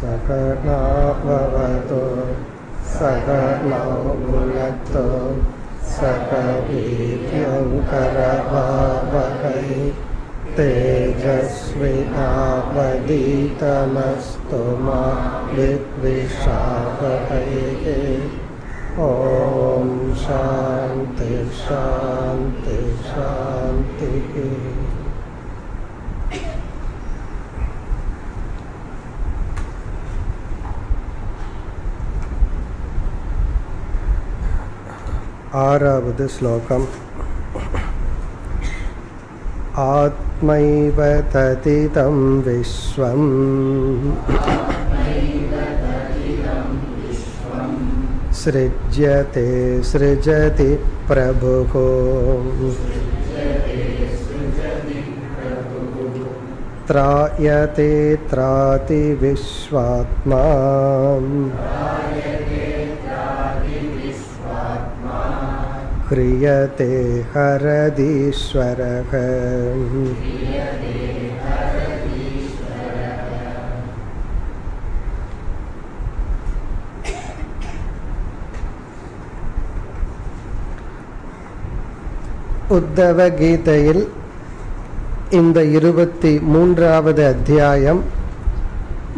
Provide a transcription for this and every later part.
सक न भवतु सकल सकविद्यकरभै तेजस्वि नावीतमस्तु माद्विशापैः ॐ शान्ति शान्ति शान्तिः। आरावद् श्लोकम्। आत्मैव तदिदं विश्वम्। सृज्यते सृजति प्रभुः। त्रायते त्राति विश्वात्मा। क्रियते हरदीश्वरः உத்தவ கீதையில் இந்த இருபத்தி மூன்றாவது அத்தியாயம்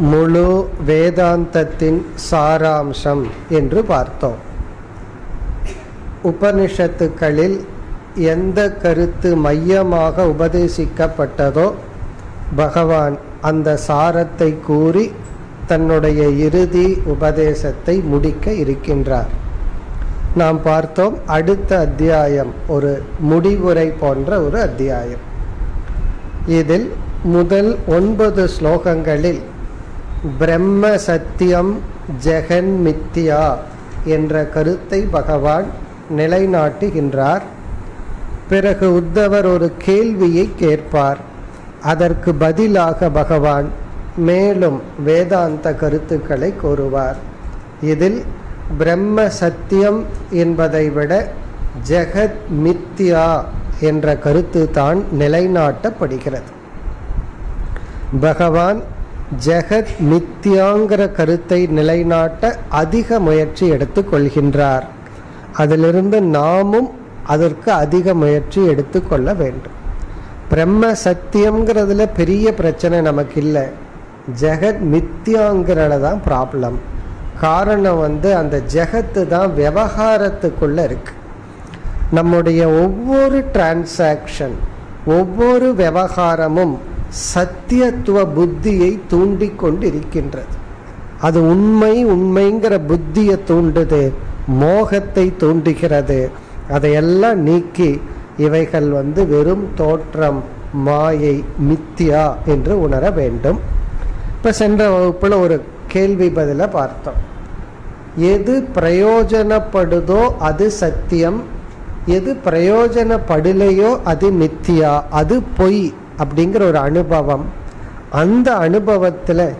முழு வேதாந்தத்தின் சாராம்சம் என்று பார்த்தோம் உபனிஷத்துக்களில் எந்த கருத்து மையமாக உபதேசிக்கப்பட்டதோ பகவான் அந்த சாரத்தை கூறி தன்னுடைய இறுதி உபதேசத்தை முடிக்க இருக்கின்றார். நாம் பார்த்தோம் அடுத்த அத்தியாயம் ஒரு முடிவுரை போன்ற ஒரு அத்தியாயம். இதில் முதல் ஒன்பது ஸ்லோகங்களில் பிரம்ம சத்தியம் ஜெகன் மித்யா என்ற கருத்தை பகவான் நிலைநாட்டுகின்றார். பிறகு உத்தவர் ஒரு கேள்வியை கேட்பார். அதற்கு பதிலாக பகவான் மேலும் வேதாந்த கருத்துக்களை கூறுவார். இதில் பிரம்ம சத்தியம் என்பதை விட ஜெகத் மித்யா என்ற கருத்து தான் நிலைநாட்டப்படுகிறது. பகவான் ஜெகத் மித்யாங்கிற கருத்தை நிலைநாட்ட அதிக முயற்சி எடுத்துக்கொள்கின்றார் அதிலிருந்து நாமும் அதற்கு அதிக முயற்சி எடுத்துக்கொள்ள வேண்டும். பிரம்ம சத்தியம்ங்கிறதுல பெரிய பிரச்சனை நமக்கு இல்லை ஜெகத் மித்தியாங்கிறத தான் ப்ராப்ளம் காரணம் வந்து அந்த ஜெகத்து தான் விவகாரத்துக்குள்ள இருக்கு. நம்முடைய ஒவ்வொரு டிரான்சாக்ஷன் ஒவ்வொரு விவகாரமும் சத்தியத்துவ புத்தியை தூண்டி கொண்டு இருக்கின்றது அது உண்மை உண்மைங்கிற புத்தியை தூண்டுது. மோகத்தை தூண்டுகிறது. அதையெல்லாம் நீக்கி இவைகள் வந்து வெறும் தோற்றம் மாயை மித்தியா என்று உணர வேண்டும். இப்போ சென்ற வகுப்பில் ஒரு கேள்வி பதில பார்த்தோம். எது பிரயோஜனப்படுதோ அது சத்தியம் எது பிரயோஜனப்படலையோ அது மித்தியா அது பொய் அப்படிங்கிற ஒரு அனுபவம். அந்த அனுபவத்தில்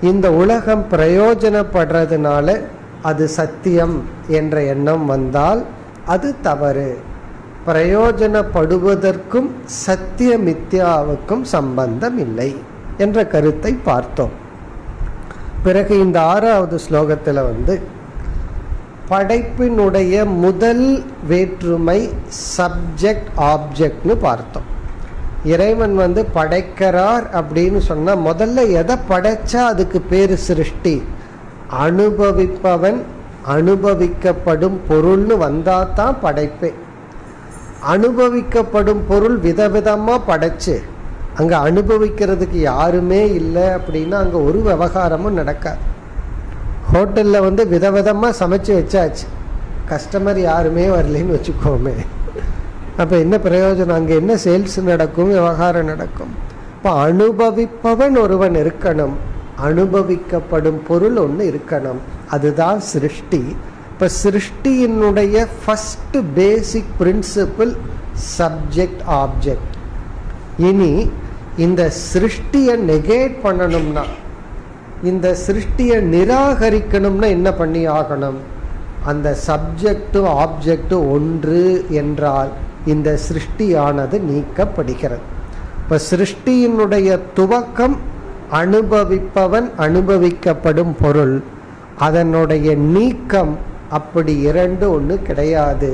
இந்த உலகம் பிரயோஜனப்படுறதுனால அது சத்தியம் என்ற எண்ணம் வந்தால் அது தவறு. பிரயோஜனப்படுவதற்கும் சத்திய மித்யாவுக்கும் சம்பந்தம் இல்லை என்ற கருத்தை பார்த்தோம். பிறகு இந்த ஆறாவது ஸ்லோகத்தில் வந்து படைப்பினுடைய முதல் வேற்றுமை சப்ஜெக்ட் ஆப்ஜெக்ட்னு பார்த்தோம். இறைவன் வந்து படைக்கிறார் அப்படின்னு சொன்னால் முதல்ல எதை படைச்சா அதுக்கு பேரு சிருஷ்டி? அனுபவிப்பவன் அனுபவிக்கப்படும் பொருள்னு வந்தா தான் படைப்பே. அனுபவிக்கப்படும் பொருள் விதவிதமா படைச்சு. அங்க அனுபவிக்கிறதுக்கு யாருமே இல்லை அப்படின்னா அங்க ஒரு விவகாரமும் நடக்காது. ஹோட்டல்ல வந்து விதவிதமா சமைச்சு வச்சாச்சு. கஸ்டமர் யாருமே வரலன்னு வச்சுக்கோமே. அப்ப என்ன பிரயோஜனம்? அங்க என்ன சேல்ஸ் நடக்கும்? விவகாரம் நடக்கும். இப்ப அனுபவிப்பவன் ஒருவன் இருக்கணும். அனுபவிக்கப்படும் பொருள் ஒன்று இருக்கணும். அதுதான் சிருஷ்டி. இப்ப சிருஷ்டியினுடைய first basic principle subject object இனி இந்த சிருஷ்டியை நெகேட் பண்ணணும்னா இந்த சிருஷ்டியை நிராகரிக்கணும்னா என்ன பண்ணி ஆகணும்? அந்த சப்ஜெக்டும் ஆப்ஜெக்டும் ஒன்று என்றால் இந்த சிருஷ்டியானது நீக்கப்படுகிறது. இப்போ சிருஷ்டியினுடைய துவக்கம் அனுபவிப்பவன் அனுபவிக்கப்படும் பொருள். அதனுடைய நீக்கம் அப்படி இரண்டு ஒன்று கிடையாது.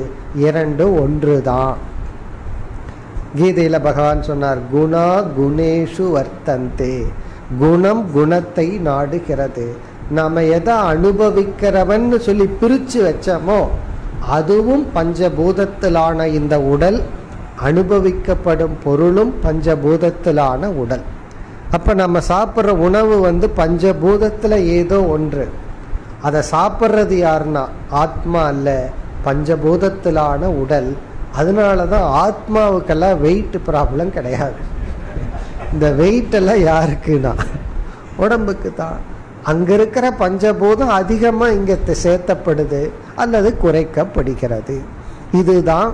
இரண்டு ஒன்று தான். கீதையில் பகவான் சொன்னார் குணா குணேஷு வர்த்தந்தே. குணம் குணத்தை நாடுகிறது. நாம் எதை அனுபவிக்கிறவன் சொல்லி பிரித்து வச்சோமோ அதுவும் பஞ்சபூதத்திலான இந்த உடல் அனுபவிக்கப்படும் பொருளும் பஞ்சபூதத்திலான உடல். அப்போ நம்ம சாப்பிட்ற உணவு வந்து பஞ்சபூதத்தில் ஏதோ ஒன்று. அதை சாப்பிட்றது யாருன்னா ஆத்மா அல்ல பஞ்சபூதத்திலான உடல். அதனால தான் ஆத்மாவுக்கெல்லாம் வெயிட் ப்ராப்ளம் கிடையாது. இந்த வெயிட் எல்லாம் யாருக்குன்னா உடம்புக்கு தான் அங்க இருக்கிற பஞ்சபூதம் அதிகமாக இங்கே சேர்த்தப்படுது அல்லது குறைக்கப்படுகிறது. இதுதான்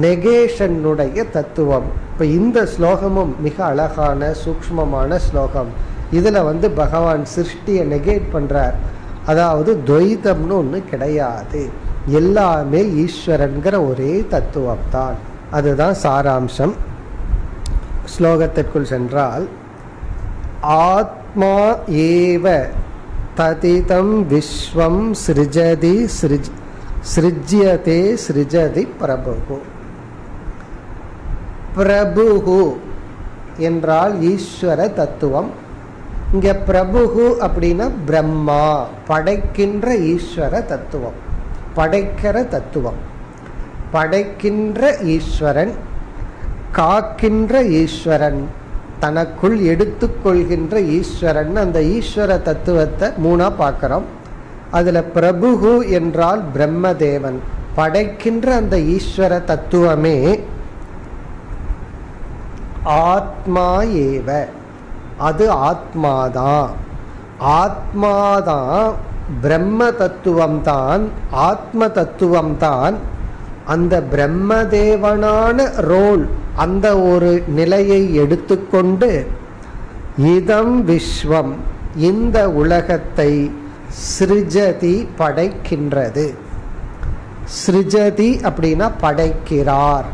நெகேஷனுடைய தத்துவம். இப்ப இந்த ஸ்லோகமும் மிக அழகான சூக்மமான ஸ்லோகம். இதுல வந்து பகவான் சிருஷ்டியை நெகேட் பண்றார். அதாவது துவைதம்னு ஒண்ணு கிடையாது. எல்லாமே ஈஸ்வரன்கிற ஒரே தத்துவம் தான் அதுதான் சாராம்சம். ஸ்லோகத்திற்குள் சென்றால் ஆத்மா ஏவ ததிதம் விஸ்வம் சிருஜதி சிருஜ் சிருஜ்யதே சிருஜதி பிரபு பிரபுகு என்றால் ஈஸ்வர தத்துவம். இங்க பிரபுகு அப்படின்னா பிரம்மா படைக்கின்ற ஈஸ்வர தத்துவம். படைக்கிற தத்துவம். படைக்கின்ற ஈஸ்வரன் காக்கின்ற ஈஸ்வரன் தனக்குள் எடுத்துக்கொள்கின்ற ஈஸ்வரன். அந்த ஈஸ்வர தத்துவத்தை மூணா பார்க்கிறோம். அதுல பிரபுகு என்றால் பிரம்மதேவன். படைக்கின்ற அந்த ஈஸ்வர தத்துவமே ஆத்மா ஏவ. அது ஆத்மாதான் ஆத்மாதான் பிரம்ம தத்துவம் தான் ஆத்ம தத்துவம் தான் அந்த பிரம்மதேவனான ரோல் அந்த ஒரு நிலையை எடுத்துக்கொண்டு இதம் விஸ்வம் இந்த உலகத்தை சிருஜதி படைக்கின்றது. சிருஜதி அப்படின்னா படைக்கிறார்.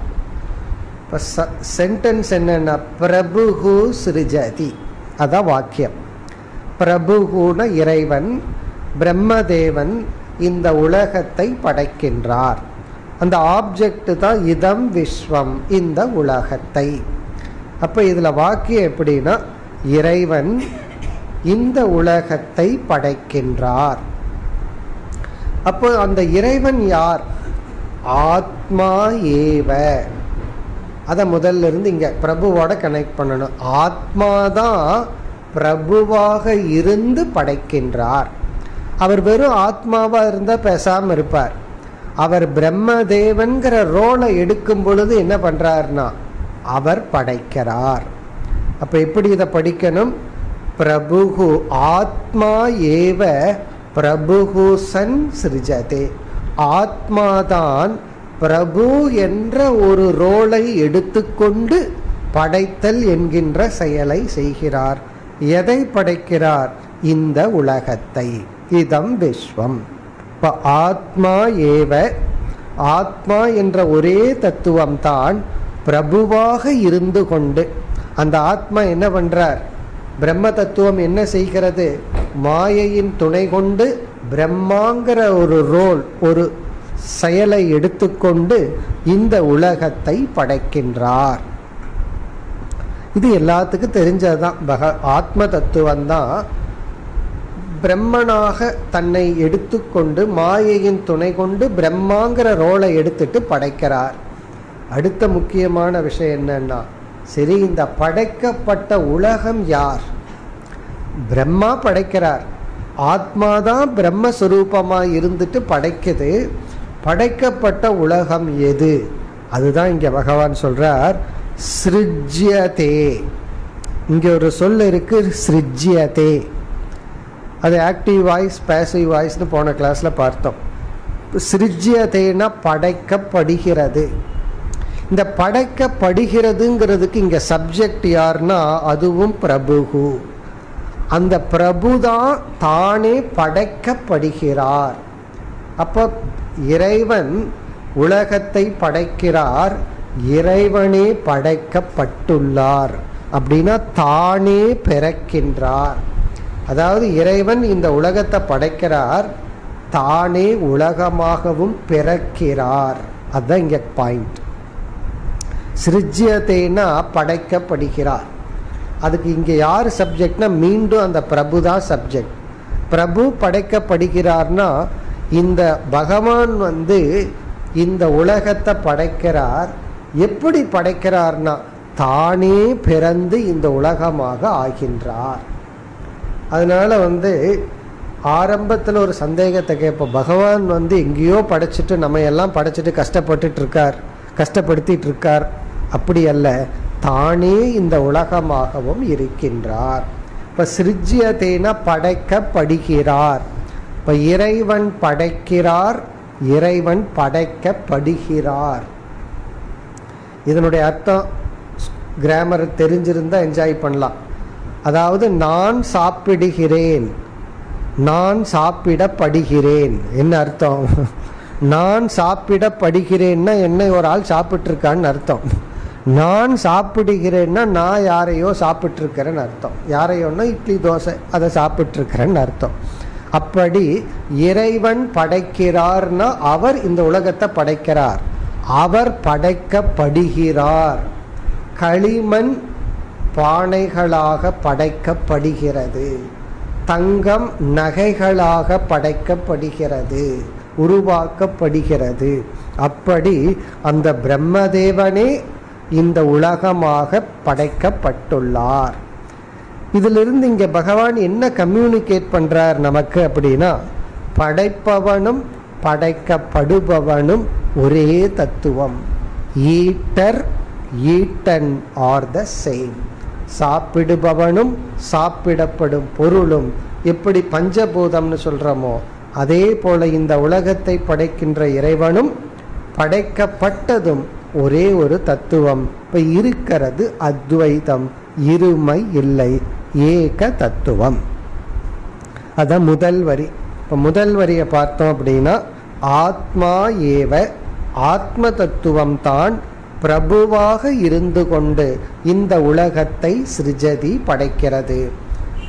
சென்டென்ஸ் என்னன்னா பிரபுகு சிருஜதி. அதான் வாக்கியம். பிரபுகுன இறைவன் பிரம்மதேவன் இந்த உலகத்தை படைக்கின்றார். அந்த ஆப்ஜெக்ட் தான் இதம் விஸ்வம் இந்த உலகத்தை. அப்ப இதுல வாக்கியம் எப்படின்னா இறைவன் இந்த உலகத்தை படைக்கின்றார். அப்போ அந்த இறைவன் யார்? ஆத்மா ஏவ. அத முதல்ல இருந்து இங்க பிரபுவோட கனெக்ட் பண்ணணும். ஆத்மாதான் பிரபுவாக இருந்து படைக்கின்றார். அவர் வெறும் ஆத்மாவா இருந்தா பேசாம இருப்பார். அவர் பிரம்மதேவன்கிற ரோலை எடுக்கும் பொழுது என்ன பண்றாருனா அவர் படைக்கிறார். அப்ப எப்படி இதை படிக்கணும்? பிரபுகு ஆத்மா ஏவ பிரபுகு சன் சிருஜதே. ஆத்மாதான் பிரபு என்ற ஒரு ரோலை எடுத்துக்கொண்டு படைத்தல் என்கின்ற செயலை செய்கிறார். எதை படைக்கிறார்? இந்த உலகத்தை. இதம் விஸ்வம். ஆத்மா ஏவ ஆத்மா என்ற ஒரே தத்துவம்தான் பிரபுவாக இருந்து கொண்டு அந்த ஆத்மா என்ன பண்றார்? பிரம்ம தத்துவம் என்ன செய்கிறது? மாயையின் துணை கொண்டு பிரம்மாங்கிற ஒரு ரோல் ஒரு செயலை எடுத்துக்கொண்டு இந்த உலகத்தை படைக்கின்றார். இது எல்லாத்துக்கும் தெரிஞ்சதுதான். பக ஆத்ம தத்துவம் தான் பிரம்மனாக தன்னை எடுத்துக்கொண்டு மாயையின் துணை கொண்டு பிரம்மாங்கிற ரோலை எடுத்துட்டு படைக்கிறார். அடுத்த முக்கியமான விஷயம் என்னன்னா சரி இந்த படைக்கப்பட்ட உலகம் யார்? பிரம்மா படைக்கிறார். ஆத்மாதான் பிரம்மஸ்வரூபமாக இருந்துட்டு படைக்குது. படைக்கப்பட்ட உலகம் எது? அதுதான் இங்கே பகவான் சொல்கிறார் சிருஜ்யதே. இங்கே ஒரு சொல் இருக்கு சிருஜ்யதே. அது ஆக்டிவ் வாய்ஸ் பேசிவ் வாய்ஸ்னு போன கிளாஸில் பார்த்தோம். சிருஜ்யதேனா படைக்கப்படுகிறது. இந்த படைக்கப்படுகிறதுங்கிறதுக்கு இங்க சப்ஜெக்ட் யாருன்னா அதுவும் பிரபுகு. அந்த பிரபுதான் தானே படைக்கப்படுகிறார். அப்போ இறைவன் உலகத்தை படைக்கிறார் இறைவனே படைக்கப்பட்டுள்ளார் அப்படின்னா தானே பிறக்கின்றார். அதாவது இறைவன் இந்த உலகத்தை படைக்கிறார் தானே உலகமாகவும் பிறக்கிறார். அதுதான் இங்க பாயிண்ட் சிருஜ்யத்தைனா படைக்கப்படுகிறார். அதுக்கு இங்கே யார் சப்ஜெக்ட்னா மீண்டும் அந்த பிரபு தான் சப்ஜெக்ட் பிரபு படைக்கப்படுகிறார்னா இந்த பகவான் வந்து இந்த உலகத்தை படைக்கிறார். எப்படி படைக்கிறார்னா தானே பிறந்து இந்த உலகமாக ஆகின்றார். அதனால வந்து ஆரம்பத்தில் ஒரு சந்தேகத்தை கேட்போம். பகவான் வந்து எங்கேயோ படைச்சிட்டு நம்ம எல்லாம் படைச்சிட்டு கஷ்டப்பட்டுட்டு இருக்கார் கஷ்டப்படுத்திட்டு இருக்கார். அப்படி அல்ல தானே இந்த உலகமாகவும் இருக்கின்றார். இப்ப சிருஜ்யதேன படைக்கப்படுகிறார். இப்ப இறைவன் படைக்கிறார் இறைவன் படைக்கப்படுகிறார். இதனுடைய அர்த்தம் கிராமர் தெரிஞ்சிருந்தா என்ஜாய் பண்ணலாம். அதாவது நான் சாப்பிடுகிறேன் நான் சாப்பிடப்படுகிறேன். என்ன அர்த்தம்? நான் சாப்பிடப்படுகிறேன்னா என்னை ஒரு ஆள் சாப்பிட்டு இருக்கான்னு அர்த்தம். நான் சாப்பிடுகிறேன்னா நான் யாரையோ சாப்பிட்டு இருக்கிறேன்னு அர்த்தம். யாரையோன்னா இட்லி தோசை அதை சாப்பிட்டு இருக்கிறேன்னு அர்த்தம். அப்படி இறைவன் படைக்கிறார்னா அவர் இந்த உலகத்தை படைக்கிறார். அவர் படைக்கப்படுகிறார். களிமண் பானைகளாக படைக்கப்படுகிறது. தங்கம் நகைகளாக படைக்கப்படுகிறது. உருவாக்கப்படுகிறது. அப்படி அந்த பிரம்மதேவனே இந்த உலகமாக படைக்கப்பட்டுள்ளார். இதிலிருந்து இங்க பகவான் என்ன கம்யூனிகேட் பண்றார் நமக்கு அப்படின்னா படைப்பவனும் படைக்கப்படுபவனும் ஒரே தத்துவம். Eater eaten are the same சாப்பிடுபவனும் சாப்பிடப்படும் பொருளும் எப்படி பஞ்சபூதம்னு சொல்றோமோ அதே போல இந்த உலகத்தை படைக்கின்ற இறைவனும் படைக்கப்பட்டதும் ஒரே ஒரு தத்துவம். இப்ப இருக்கிறது அத்வைதம். இருமை இல்லை. ஏக தத்துவம். அதான் முதல் வரி. இப்ப முதல் வரியை பார்த்தோம் அப்படின்னா ஆத்மா ஏவ ஆத்ம தத்துவம் தான் பிரபுவாக இருந்து கொண்டு இந்த உலகத்தை சிருஜதி படைக்கிறது.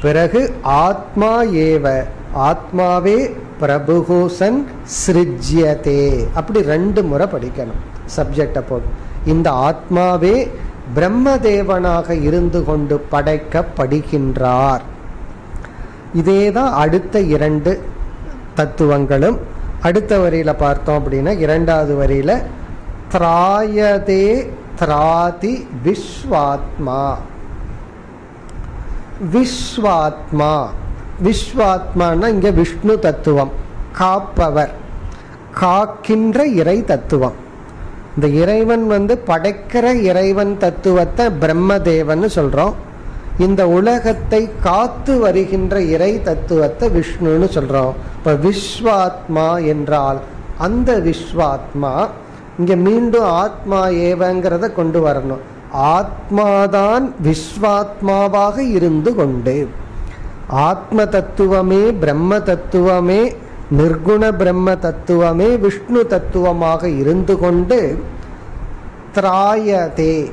பிறகு ஆத்மா ஏவ ஆத்மாவே பிரபுகூசன் சிருஜ்யதே. அப்படி ரெண்டு முறை படிக்கணும். சப்ஜெக்டை போகும் இந்த ஆத்மாவே பிரம்மதேவனாக இருந்து கொண்டு படைக்கப்படுகின்றார். இதேதான் அடுத்த இரண்டு தத்துவங்களும். அடுத்த வரியில பார்த்தோம் அப்படின்னா இரண்டாவது வரியில திராயதே திராதி விஸ்வாத்மா. விஸ்வாத்மா. விஸ்வாத்மானா இங்க விஷ்ணு தத்துவம் காப்பவர் காக்கின்ற இறை தத்துவம். இந்த இறைவன் வந்து படைக்கிற இறைவன் தத்துவத்தை பிரம்மதேவன் சொல்றோம். இந்த உலகத்தை காத்து வருகின்ற இறை தத்துவத்தை விஷ்ணுன்னு சொல்றோம். இப்ப விஸ்வாத்மா என்றால் அந்த விஸ்வாத்மா இங்க மீண்டும் ஆத்மா ஏவங்கிறத கொண்டு வரணும். ஆத்மாதான் விஸ்வாத்மாவாக இருந்து கொண்டு. ஆத்ம தத்துவமே பிரம்ம தத்துவமே நிர்குண பிரம்ம தத்துவமே விஷ்ணு தத்துவமாக இருந்து கொண்டு திராயதே.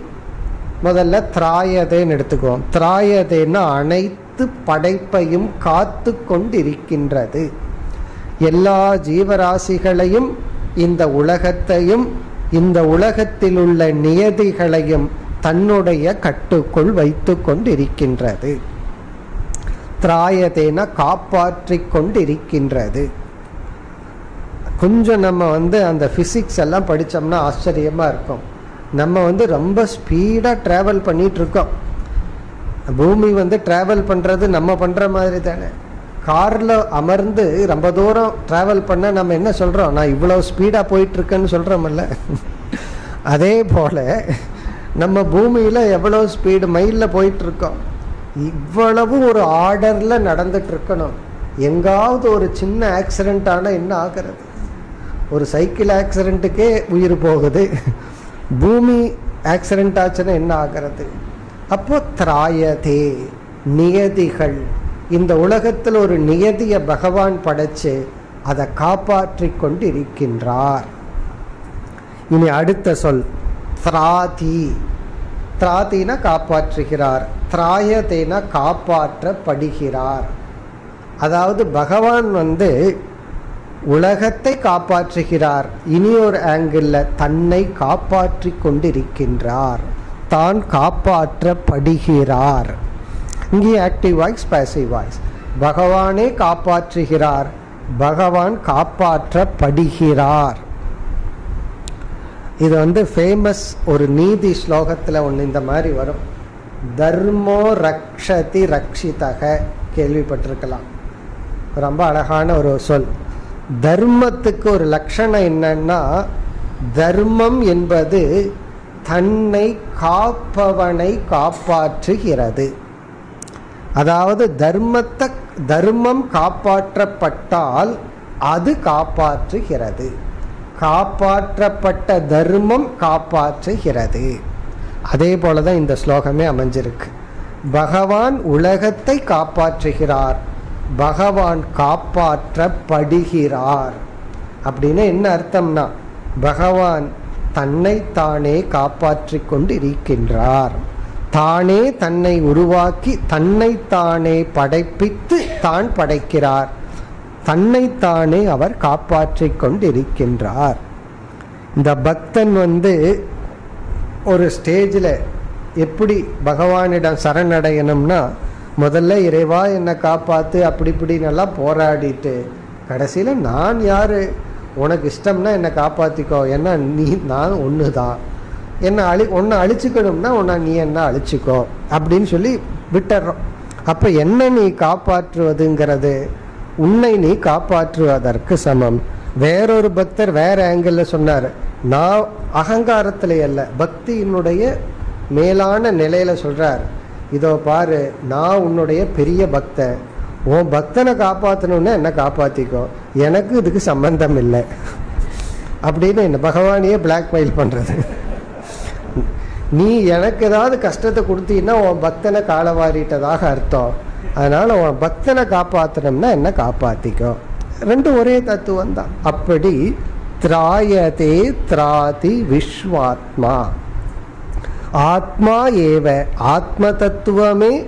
முதல்ல திராயதேன்னு எடுத்துக்குவோம். திராயதேன்னா அனைத்து படைப்பையும் காத்து கொண்டிருக்கின்றது. எல்லா ஜீவராசிகளையும் இந்த உலகத்தையும் இந்த உலகத்தில் உள்ள நியதிகளையும் தன்னுடைய கட்டுக்குள் வைத்து கொண்டிருக்கின்றது. திராயதேன காப்பாற்றிக் கொண்டிருக்கின்றது. கொஞ்சம் நம்ம வந்து அந்த ஃபிசிக்ஸ் எல்லாம் படித்தோம்னா ஆச்சரியமாக இருக்கும். நம்ம வந்து ரொம்ப ஸ்பீடாக ட்ராவல் பண்ணிட்டு இருக்கோம் பூமி வந்து ட்ராவல் பண்ணுறது நம்ம பண்ணுற மாதிரி தானே. காரில் அமர்ந்து ரொம்ப தூரம் ட்ராவல் பண்ண நம்ம என்ன சொல்கிறோம் நான் இவ்வளோ ஸ்பீடாக போயிட்டுருக்கேன்னு சொல்கிறோம்ல அதே போல் நம்ம பூமியில் எவ்வளோ ஸ்பீடு மைலில் போயிட்டுருக்கோம். இவ்வளவு ஒரு ஆர்டரில் நடந்துட்டு இருக்கணும் எங்காவது ஒரு சின்ன ஆக்சிடென்ட் ஆனால் என்ன ஆகிறது? ஒரு சைக்கிள் ஆக்சிடென்ட்டுக்கே உயிர் போகுது. பூமி ஆக்சிடென்ட் ஆச்சுன்னா என்ன ஆகிறது? அப்போ திராயதே நியதிகள். இந்த உலகத்தில் ஒரு நியதியை பகவான் படைச்சு அதை காப்பாற்றி கொண்டு இருக்கின்றார் இனி அடுத்த சொல் திராதி. திராதினா காப்பாற்றுகிறார். திராயதேனா காப்பாற்றப்படுகிறார். அதாவது பகவான் வந்து உலகத்தை காப்பாற்றுகிறார். இனி ஒரு ஆங்கிள் தன்னை காப்பாற்றி கொண்டிருக்கின்றார். தான் காப்பாற்றப்படுகிறார். இங்கே ஆக்டிவ் வாய்ஸ் பேசிவ் வாய்ஸ் பகவானே காப்பாற்றுகிறார். பகவான் காப்பாற்றப்படுகிறார். இது வந்து ஃபேமஸ் ஒரு நீதி ஸ்லோகத்தில் ஒன்று இந்த மாதிரி வரும். தர்மோ ரக்ஷதி ரக்ஷிதக. கேள்விப்பட்டிருக்கலாம். ரொம்ப அழகான ஒரு சொல். தர்மத்துக்கு ஒரு லட்சணம் என்னன்னா தர்மம் என்பது தன்னை காப்பவனை காப்பாற்றுகிறது. அதாவது தர்மத்தை தர்மம் காப்பாற்றப்பட்டால் அது காப்பாற்றுகிறது. காப்பாற்றப்பட்ட தர்மம் காப்பாற்றுகிறது. அதே போலதான் இந்த ஸ்லோகமே அமைஞ்சிருக்கு. பகவான் உலகத்தை காப்பாற்றுகிறார். பகவான் காப்பாற்றப்படுகிறார். அப்படின்னு என்ன அர்த்தம்னா பகவான் தன்னை தானே காப்பாற்றி கொண்டு இருக்கின்றார் தானே தன்னை உருவாக்கி தன்னை தானே படைப்பித்து தான் படைக்கிறார். தன்னைத்தானே அவர் காப்பாற்றி கொண்டிருக்கின்றார் இந்த பக்தன் வந்து ஒரு ஸ்டேஜில் எப்படி பகவானிடம் சரணடையணும்னா முதல்ல இறைவா என்னை காப்பாத்து அப்படி இப்படி நல்லா போராடிட்டு கடைசியில் நான் யாரு? உனக்கு இஷ்டம்னா என்னை காப்பாத்திக்கோ. ஏன்னா நீ நான் ஒன்று தான் என்னை அழி உன்னை அழிச்சுக்கணும்னா உன்னை நீ என்ன அழிச்சிக்கோ? அப்படின்னு சொல்லி விட்டுறோம். அப்போ என்ன நீ காப்பாற்றுவதுங்கிறது உன்னை நீ காப்பாற்றுவதற்கு சமம். வேறொரு பக்தர் வேற ஆங்கிள் சொன்னார். நான் அகங்காரத்தில் அல்ல பக்தியினுடைய மேலான நிலையில சொல்றார். இதோ பாரு நான் உன்னுடைய பெரிய பக்தன். உன் பக்தனை காப்பாற்றணும்னா என்ன காப்பாற்றிக்கும் எனக்கு இதுக்கு சம்பந்தம் இல்லை. அப்படின்னு என்ன பகவானையே பிளாக்மெயில் பண்ணுறது நீ எனக்கு ஏதாவது கஷ்டத்தை கொடுத்தீங்கன்னா உன் பக்தனை காலவாரிட்டதாக அர்த்தம். அதனால உன் பக்தனை காப்பாற்றணும்னா என்ன காப்பாற்றிக்கும் ரெண்டும் ஒரே தத்துவம் தான் அப்படி திராயதே திராதி விஸ்வாத்மா ஆத்மா ஏவ ஆத்ம தத்துவமே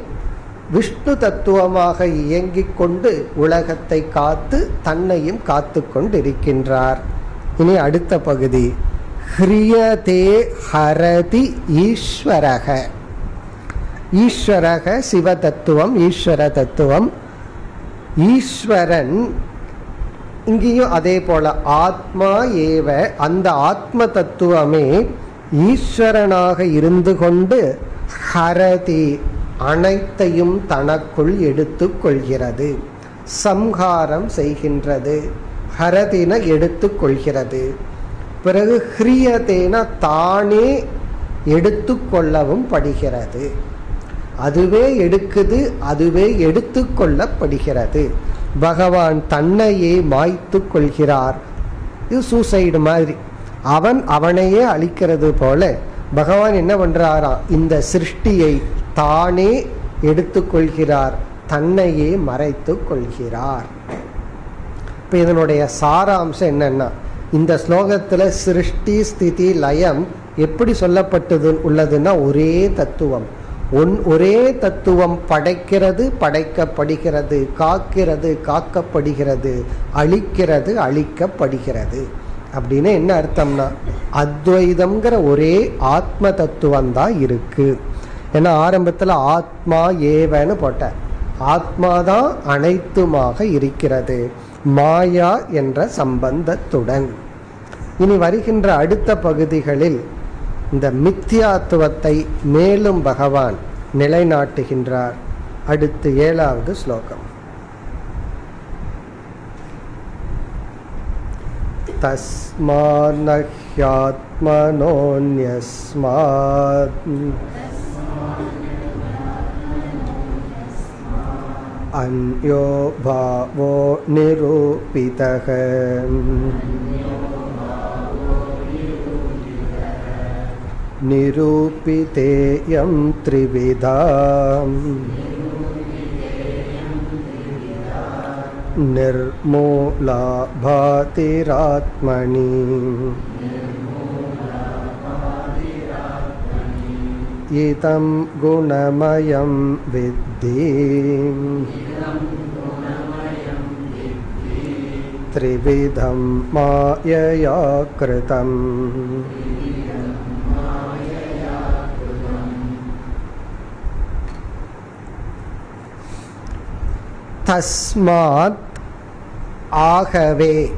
விஷ்ணு தத்துவமாக இயங்கிக் கொண்டு உலகத்தை காத்து தன்னையும் காத்து கொண்டிருக்கின்றார். இனி அடுத்த பகுதி. ஹிரியதே ஹரதி ஈஸ்வரக. ஈஸ்வரக சிவ தத்துவம் ஈஸ்வர தத்துவம். ஈஸ்வரன் இங்கேயும் அதே போல ஆத்மா ஏவ அந்த ஆத்ம தத்துவமே ஈஸ்வரனாக இருந்து கொண்டு ஹரதி அனைத்தையும் தனக்குள் எடுத்துக்கொள்கிறது சம்ஹாரம் செய்கின்றது. ஹரதின எடுத்துக்கொள்கிறது பிறகு ஹிரியதேன தானே எடுத்துக்கொள்ளவும் படுகிறது. அதுவே எடுக்குது அதுவே எடுத்துக்கொள்ளப்படுகிறது பகவான் தன்னையே மாய்த்து கொள்கிறார். இது சூசைடு மாதிரி. அவன் அவனையே அழிக்கிறது போல பகவான் என்ன பண்ணுறாராம் இந்த சிருஷ்டியை தானே எடுத்துக்கொள்கிறார் தன்னையே மறைத்து கொள்கிறார். இப்ப இதனுடைய சாராம்சம் என்னன்னா இந்த ஸ்லோகத்துல சிருஷ்டி ஸ்திதி லயம் எப்படி சொல்லப்பட்டது உள்ளதுன்னா ஒரே தத்துவம். ஒன் ஒரே தத்துவம் படைக்கிறது படைக்கப்படுகிறது காக்கிறது காக்கப்படுகிறது அழிக்கிறது அழிக்கப்படுகிறது. அப்படின்னு என்ன அர்த்தம்னா அத்வைதம்ங்கிற ஒரே ஆத்ம தத்துவம் தான் இருக்கு. ஏன்னா ஆரம்பத்தில் ஆத்மா ஏவன்னு போட்ட. ஆத்மாதான் அனைத்துமாக இருக்கிறது. மாயா என்ற சம்பந்தத்துடன். இனி வருகின்ற அடுத்த பகுதிகளில் இந்த மித்தியாத்துவத்தை மேலும் பகவான் நிலைநாட்டுகின்றார். அடுத்து ஏழாவது ஸ்லோகம். तस्मान्नह्यात्मनोऽन्यस्मात्। अन्यो भावो निरूपितः। निरूपितेयं त्रिविधा निर्मूला भातिरात्मनि इदं गुणमयं विद्धि। त्रिविधं मायया कृतम्। தஸ்மாத் ஆகவே.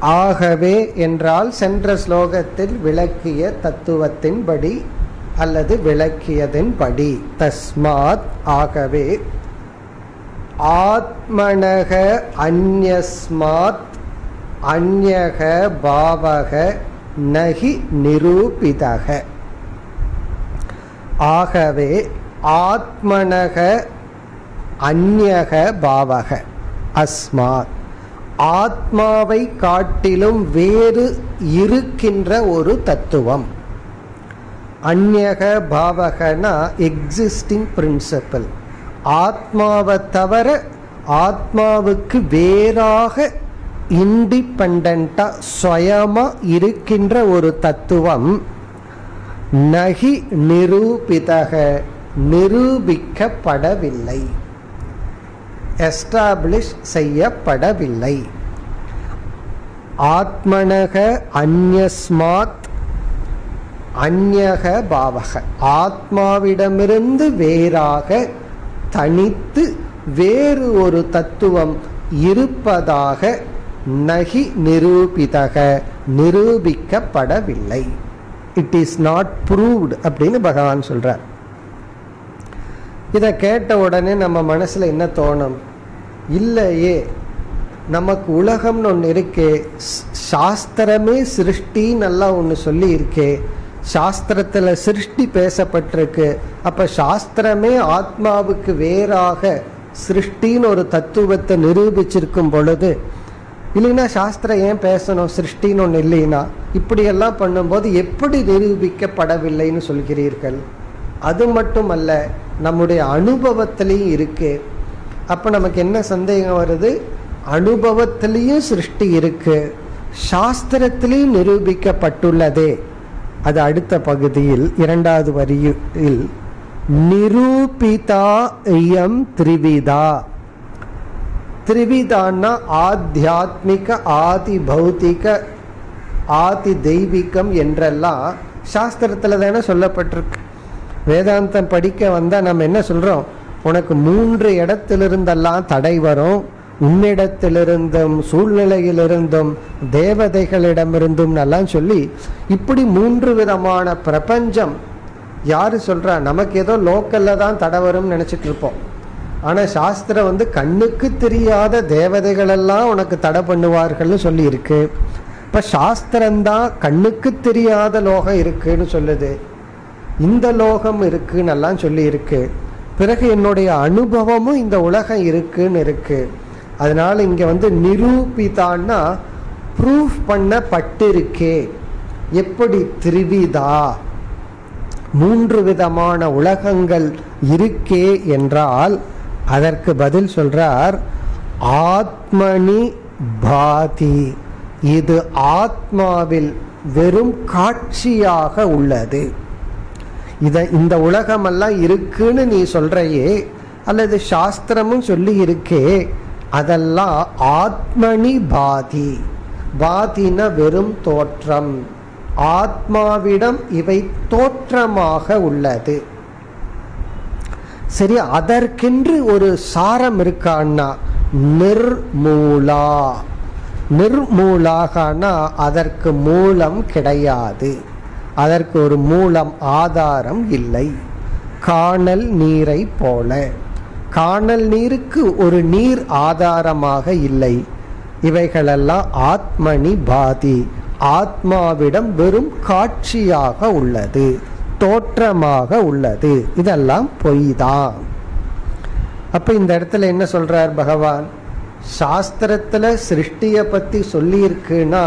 ஆகவே என்றால் சென்ற ஸ்லோகத்தில் விளக்கிய தத்துவத்தின்படி அல்லது விளக்கியதின்படி. தஸ்மாத் ஆகவே. ஆத்மனக அந்யஸ்மாத் அந்யக பாவக நகி நிரூபிதக. ஆகவே ஆத்மனக அந்யக பாவக. அஸ்மாத். ஆத்மாவை காட்டிலும் வேறு இருக்கின்ற ஒரு தத்துவம். அந்யக பாவகனா எக்ஸிஸ்டிங் பிரின்சிபல் ஆத்மாவை தவிர ஆத்மாவுக்கு வேறாக இண்டிபெண்டா சுயமா இருக்கின்ற ஒரு தத்துவம் நகி நிரூபிதக நிரூபிக்கப்படவில்லை. எஸ்டாப்ளிஷ் செய்யப்படவில்லை. ஆத்மனக அந்யஸ்மாத் அந்யக பாவக. ஆத்மாவிடமிருந்து வேறாக தனித்து வேறு ஒரு தத்துவம் இருப்பதாக நகி நிரூபிதக நிரூபிக்கப்படவில்லை. இட் இஸ் நாட் ப்ரூவ்டு அப்படின்னு பகவான் சொல்றார். இதை கேட்ட உடனே நம்ம மனசுல என்ன தோணும்? இல்லையே நமக்கு உலகம்னு ஒன்று இருக்கே சாஸ்திரமே சிருஷ்டின்னு நல்லா ஒன்று சொல்லி இருக்கே சாஸ்திரத்துல சிருஷ்டி பேசப்பட்டிருக்கு அப்ப சாஸ்திரமே ஆத்மாவுக்கு வேறாக சிருஷ்டின்னு ஒரு தத்துவத்தை நிரூபிச்சிருக்கும் பொழுது இல்லைன்னா சாஸ்திரம் ஏன் பேசணும் சிருஷ்டின்னு ஒன்று இல்லைன்னா? இப்படியெல்லாம் பண்ணும்போது எப்படி நிரூபிக்கப்படவில்லைன்னு சொல்கிறீர்கள்? அது மட்டுமல்ல நம்முடைய அனுபவத்திலையும் இருக்கு. அப்ப நமக்கு என்ன சந்தேகம் வருது? அனுபவத்திலையும் சிருஷ்டி இருக்கு. சாஸ்திரத்திலையும் நிரூபிக்கப்பட்டுள்ளதே. அது அடுத்த பகுதியில் இரண்டாவது வரியில் நிரூபிதா இயம் திரிவிதா. திரிவிதான்னா ஆத்தியாத்மிக ஆதி பௌத்திக ஆதி தெய்வீகம் என்றெல்லாம் சாஸ்திரத்துல தானே சொல்லப்பட்டிருக்கு. வேதாந்தம் படிக்க வந்தால் நம்ம என்ன சொல்கிறோம் உனக்கு மூன்று இடத்திலிருந்தெல்லாம் தடை வரும். உன்னிடத்திலிருந்தும் சூழ்நிலையிலிருந்தும் தேவதைகளிடமிருந்தும் எல்லாம் சொல்லி இப்படி மூன்று விதமான பிரபஞ்சம் யார் சொல்கிறா நமக்கு ஏதோ லோக்கலில் தான் தடை வரும்னு நினச்சிட்டு இருப்போம். ஆனால் சாஸ்திரம் வந்து கண்ணுக்கு தெரியாத தேவதைகளெல்லாம் உனக்கு தடை பண்ணுவார்கள்னு சொல்லியிருக்கு. இப்போ சாஸ்திரம்தான் கண்ணுக்கு தெரியாத லோகம் இருக்குன்னு சொல்லுது. இந்த லோகம் இருக்குன்னு எல்லாம் சொல்லி இருக்கு பிறகு என்னுடைய அனுபவமும் இந்த உலகம் இருக்குன்னு இருக்கு. அதனால இங்க வந்து நிரூபிதான்னா ப்ரூஃப் பண்ணப்பட்டிருக்கே. எப்படி திருவிதா? மூன்று விதமான உலகங்கள் இருக்கே என்றால் அதற்கு பதில் சொல்றார் ஆத்மனி பாதி. இது ஆத்மாவில் வெறும் காட்சியாக உள்ளது. இதை இந்த உலகமெல்லாம் இருக்குன்னு நீ சொல்றையே அல்லது சாஸ்திரமும் சொல்லி இருக்கே அதெல்லாம் ஆத்மனி பாதி பாதின வெறும் தோற்றம். ஆத்மாவிடம் இவை தோற்றமாக உள்ளது. சரி அதற்கென்று ஒரு சாரம் இருக்கான்னா நிர்மூலா. நிர்மூலாகனா அதற்கு மூலம் கிடையாது. அதற்கு ஒரு மூலம் ஆதாரம் இல்லை. காணல் நீரை போல. காணல் நீருக்கு ஒரு நீர் ஆதாரமாக இல்லை. இவைகளெல்லாம் ஆத்மனி பாதி. ஆத்மாவிடம் வெறும் காட்சியாக உள்ளது. தோற்றமாக உள்ளது. இதெல்லாம் பொய் தான் அப்ப இந்த இடத்துல என்ன சொல்றார் பகவான்? சாஸ்திரத்துல சிருஷ்டிய பத்தி சொல்லியிருக்குன்னா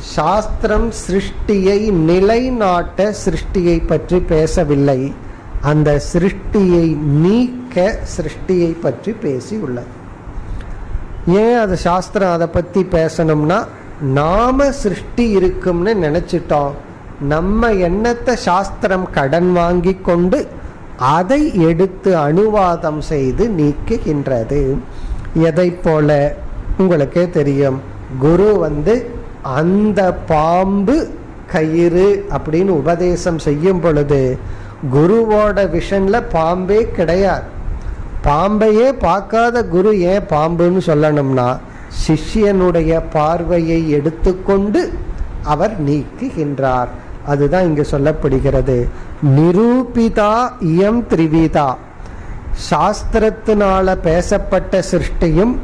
சாஸ்திரம் சிருஷ்டியை நிலைநாட்ட சிருஷ்டியை பற்றி பேசவில்லை. அந்த சிருஷ்டியை நீக்க சிருஷ்டியை பற்றி பேசி உள்ளது ஏன் அது சாஸ்திரம் அதை பற்றி பேசணும்னா நாம சிருஷ்டி இருக்கும்னு நினைச்சிட்டோம். நம்ம எண்ணத்தை சாஸ்திரம் கடன் வாங்கி கொண்டு அதை எடுத்து அனுவாதம் செய்து நீக்குகின்றது. எதை போல? உங்களுக்கே தெரியும். குரு வந்து அந்த பாம்பு கயிறு அப்படின்னு உபதேசம் செய்யும் பொழுது குருவோட விஷன்ல பாம்பே கிடையாது. பாம்பையே பார்க்காத குரு ஏன் பாம்புன்னு சொல்லணும்னா சிஷ்யனுடைய பார்வையை எடுத்துக்கொண்டு அவர் நீக்குகின்றார். அதுதான் இங்கு சொல்லப்படுகிறது. நிரூபிதா இயம் திரிவிதா. சாஸ்திரத்தினால பேசப்பட்ட சிருஷ்டியும்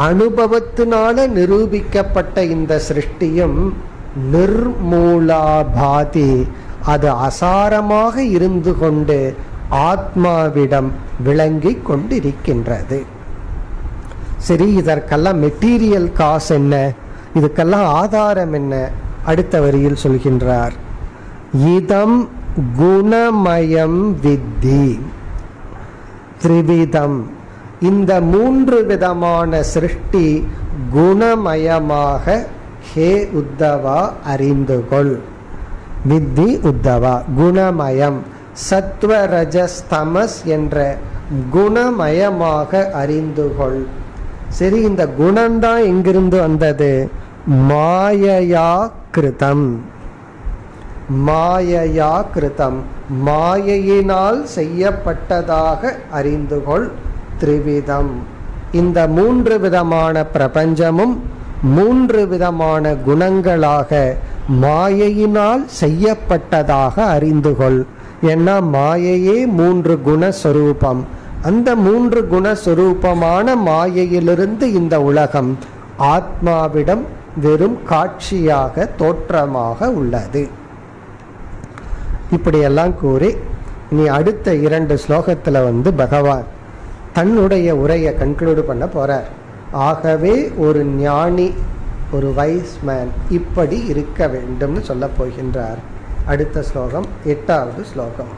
அனுபவத்தினால நிரூபிக்கப்பட்ட இந்த சிருஷ்டியும் நிர்மூலாபாதி. அது அசாரமாக இருந்து கொண்டு ஆத்மாவிடம் விளங்கி கொண்டிருக்கின்றது. சரி இதற்கெல்லாம் மெட்டீரியல் காசு என்ன? இதுக்கெல்லாம் ஆதாரம் என்ன? அடுத்த வரியில் சொல்கின்றார். இதம் குணமயம் வித்தி. த்ரிவிதம். இந்த மூன்று விதமான சிருஷ்டி குணமயமாக ஹே உத்தவா அறிந்துகொள். வித்தி உத்தவா குணமயம். சத்வரஜஸ்தமஸ் தமஸ் என்ற குணமயமாக அறிந்துகொள். சரி இந்த குணம்தான் எங்கிருந்து வந்தது? மாயையா கிருதம் மாயையா கிருதம் மாயையினால் செய்யப்பட்டதாக அறிந்துகொள். த்ரிவிதம். இந்த மூன்று விதமான பிரபஞ்சமும் மூன்று விதமான குணங்களாக மாயையினால் செய்யப்பட்டதாக அறிந்து கொள். ஏன்னா மாயையே மூன்று குணஸ்வரூபம். அந்த மூன்று குணஸ்வரூபமான மாயையிலிருந்து இந்த உலகம் ஆத்மாவிடம் வெறும் காட்சியாக தோற்றமாக உள்ளது. இப்படியெல்லாம் கூறி நீ அடுத்த இரண்டு ஸ்லோகத்துல வந்து பகவான் தன்னுடைய உரையை கன்க்ளூடு பண்ண போறார். ஆகவே ஒரு ஞானி ஒரு வைஸ்மேன் இப்படி இருக்க வேண்டும் சொல்ல போகின்றார். அடுத்த ஸ்லோகம் எட்டாவது ஸ்லோகம்.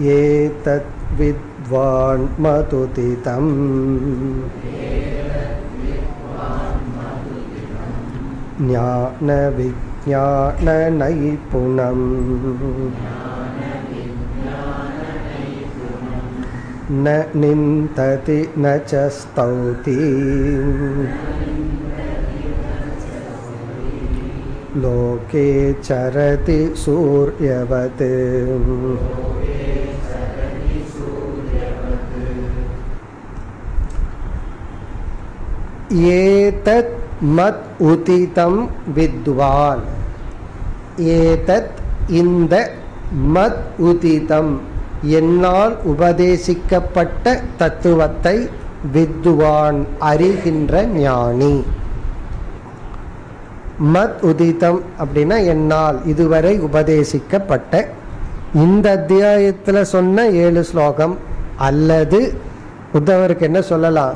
ஏதத் வித்வான் மதுதிதம். ஞான விஜான நைபுணம் न निन्दति न च स्तौति। लोके चरति सूर्यवत्। एतत् मत् उतितं विद्वान्। एतत् इन्द मत् उतितम् என்னால் உபதேசிக்கப்பட்ட தத்துவத்தை வித்வான் அறிகின்ற ஞானி. மத் உதிதம் அப்படின்னா என்னால் இதுவரை உபதேசிக்கப்பட்ட. இந்த அத்தியாயத்தில் சொன்ன ஏழு ஸ்லோகம் அல்லது உத்தவருக்கு என்ன சொல்லலாம்?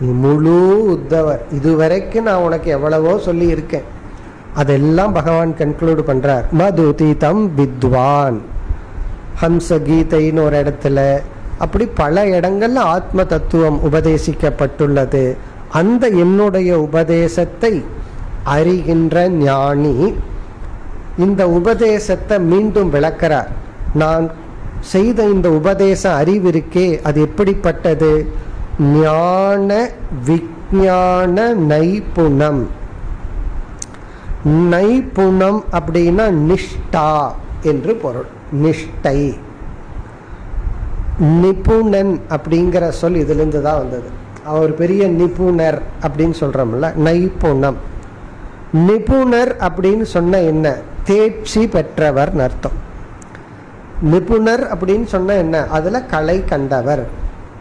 முழு உத்தவர். இதுவரைக்கும் நான் உனக்கு எவ்வளவோ சொல்லி இருக்கேன் அதெல்லாம் பகவான் கன்க்ளூட் பண்றார். மதுதிதம் வித்வான் ஹம்ச கீதைன்னு ஒரு இடத்துல அப்படி பல இடங்கள்ல ஆத்ம தத்துவம் உபதேசிக்கப்பட்டுள்ளது. அந்த என்னுடைய உபதேசத்தை அறிகின்ற ஞானி இந்த உபதேசத்தை மீண்டும் விளக்கிறார். நான் செய்த இந்த உபதேச அறிவிருக்கே அது எப்படிப்பட்டது? ஞான விஜான நைப்புணம் நைப்புணம் அப்படின்னா நிஷ்டா. என்று பொருள். நிஷ்டை. நிபுணன் அப்படிங்கிற சொல் இதுலேருந்து தான் வந்தது. அவர் பெரிய நிபுணர் அப்படின்னு சொல்றோம்ல நைபுணம். நிபுணர் அப்படின்னு சொன்ன என்ன? தேர்ச்சி பெற்றவர் அர்த்தம். நிபுணர் அப்படின்னு சொன்ன என்ன? அதில் கலை கண்டவர்.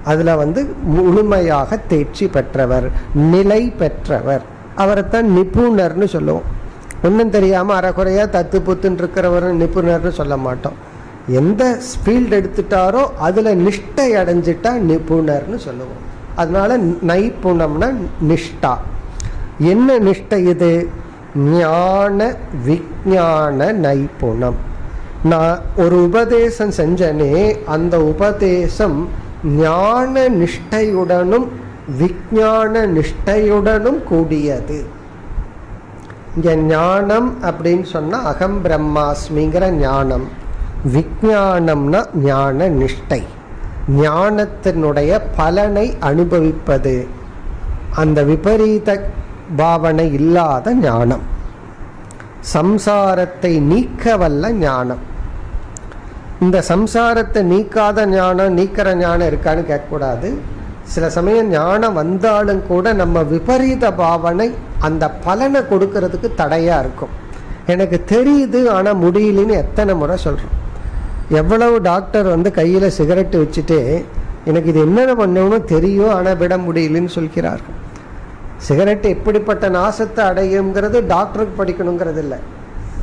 அதில் வந்து முழுமையாக தேர்ச்சி பெற்றவர் நிலை பெற்றவர். அவரைத்தான் நிபுணர்னு சொல்லுவோம். ஒன்றும் தெரியாமல் அறகுறையா தத்து புத்துன்னு இருக்கிறவர் நிபுணர்னு சொல்ல மாட்டோம். எந்த ஃபீல்டு எடுத்துட்டாரோ அதில் நிஷ்டை அடைஞ்சிட்டா நிபுணர்னு சொல்லுவோம். அதனால நைப்புணம்னா நிஷ்டா. என்ன நிஷ்டை இது? ஞான விஜான நைப்புணம் நான் ஒரு உபதேசம் செஞ்சனே அந்த உபதேசம் ஞான நிஷ்டையுடனும் விஜான நிஷ்டையுடனும் கூடியது. இங்க ஞானம் அப்படின்னு சொன்னா அகம் பிரம்மாஸ்மிங்கிற ஞானம். விஞ்ஞானம்னா ஞான நிஷ்டை. ஞானத்தினுடைய பலனை அனுபவிப்பது. அந்த விபரீத பாவனை இல்லாத ஞானம். சம்சாரத்தை நீக்க வல்ல ஞானம். இந்த சம்சாரத்தை நீக்காத ஞானம் நீக்கிற ஞானம் இருக்கான்னு கேட்கக்கூடாது. சில சமயம் ஞானம் வந்தாலும் கூட நம்ம விபரீத பாவனை அந்த பலனை கொடுக்கறதுக்கு தடையா இருக்கும். எனக்கு தெரியுது ஆனால் முடியலன்னு எத்தனை முறை சொல்றோம். எவ்வளவு டாக்டர் வந்து கையில சிகரெட் வச்சுட்டு எனக்கு இது என்னென்ன பண்ணணும்னு தெரியும் ஆனால் விட முடியலன்னு சொல்கிறார்கள். சிகரெட் எப்படிப்பட்ட நாசத்தை அடையுங்கிறது டாக்டருக்கு படிக்கணுங்கிறது இல்லை.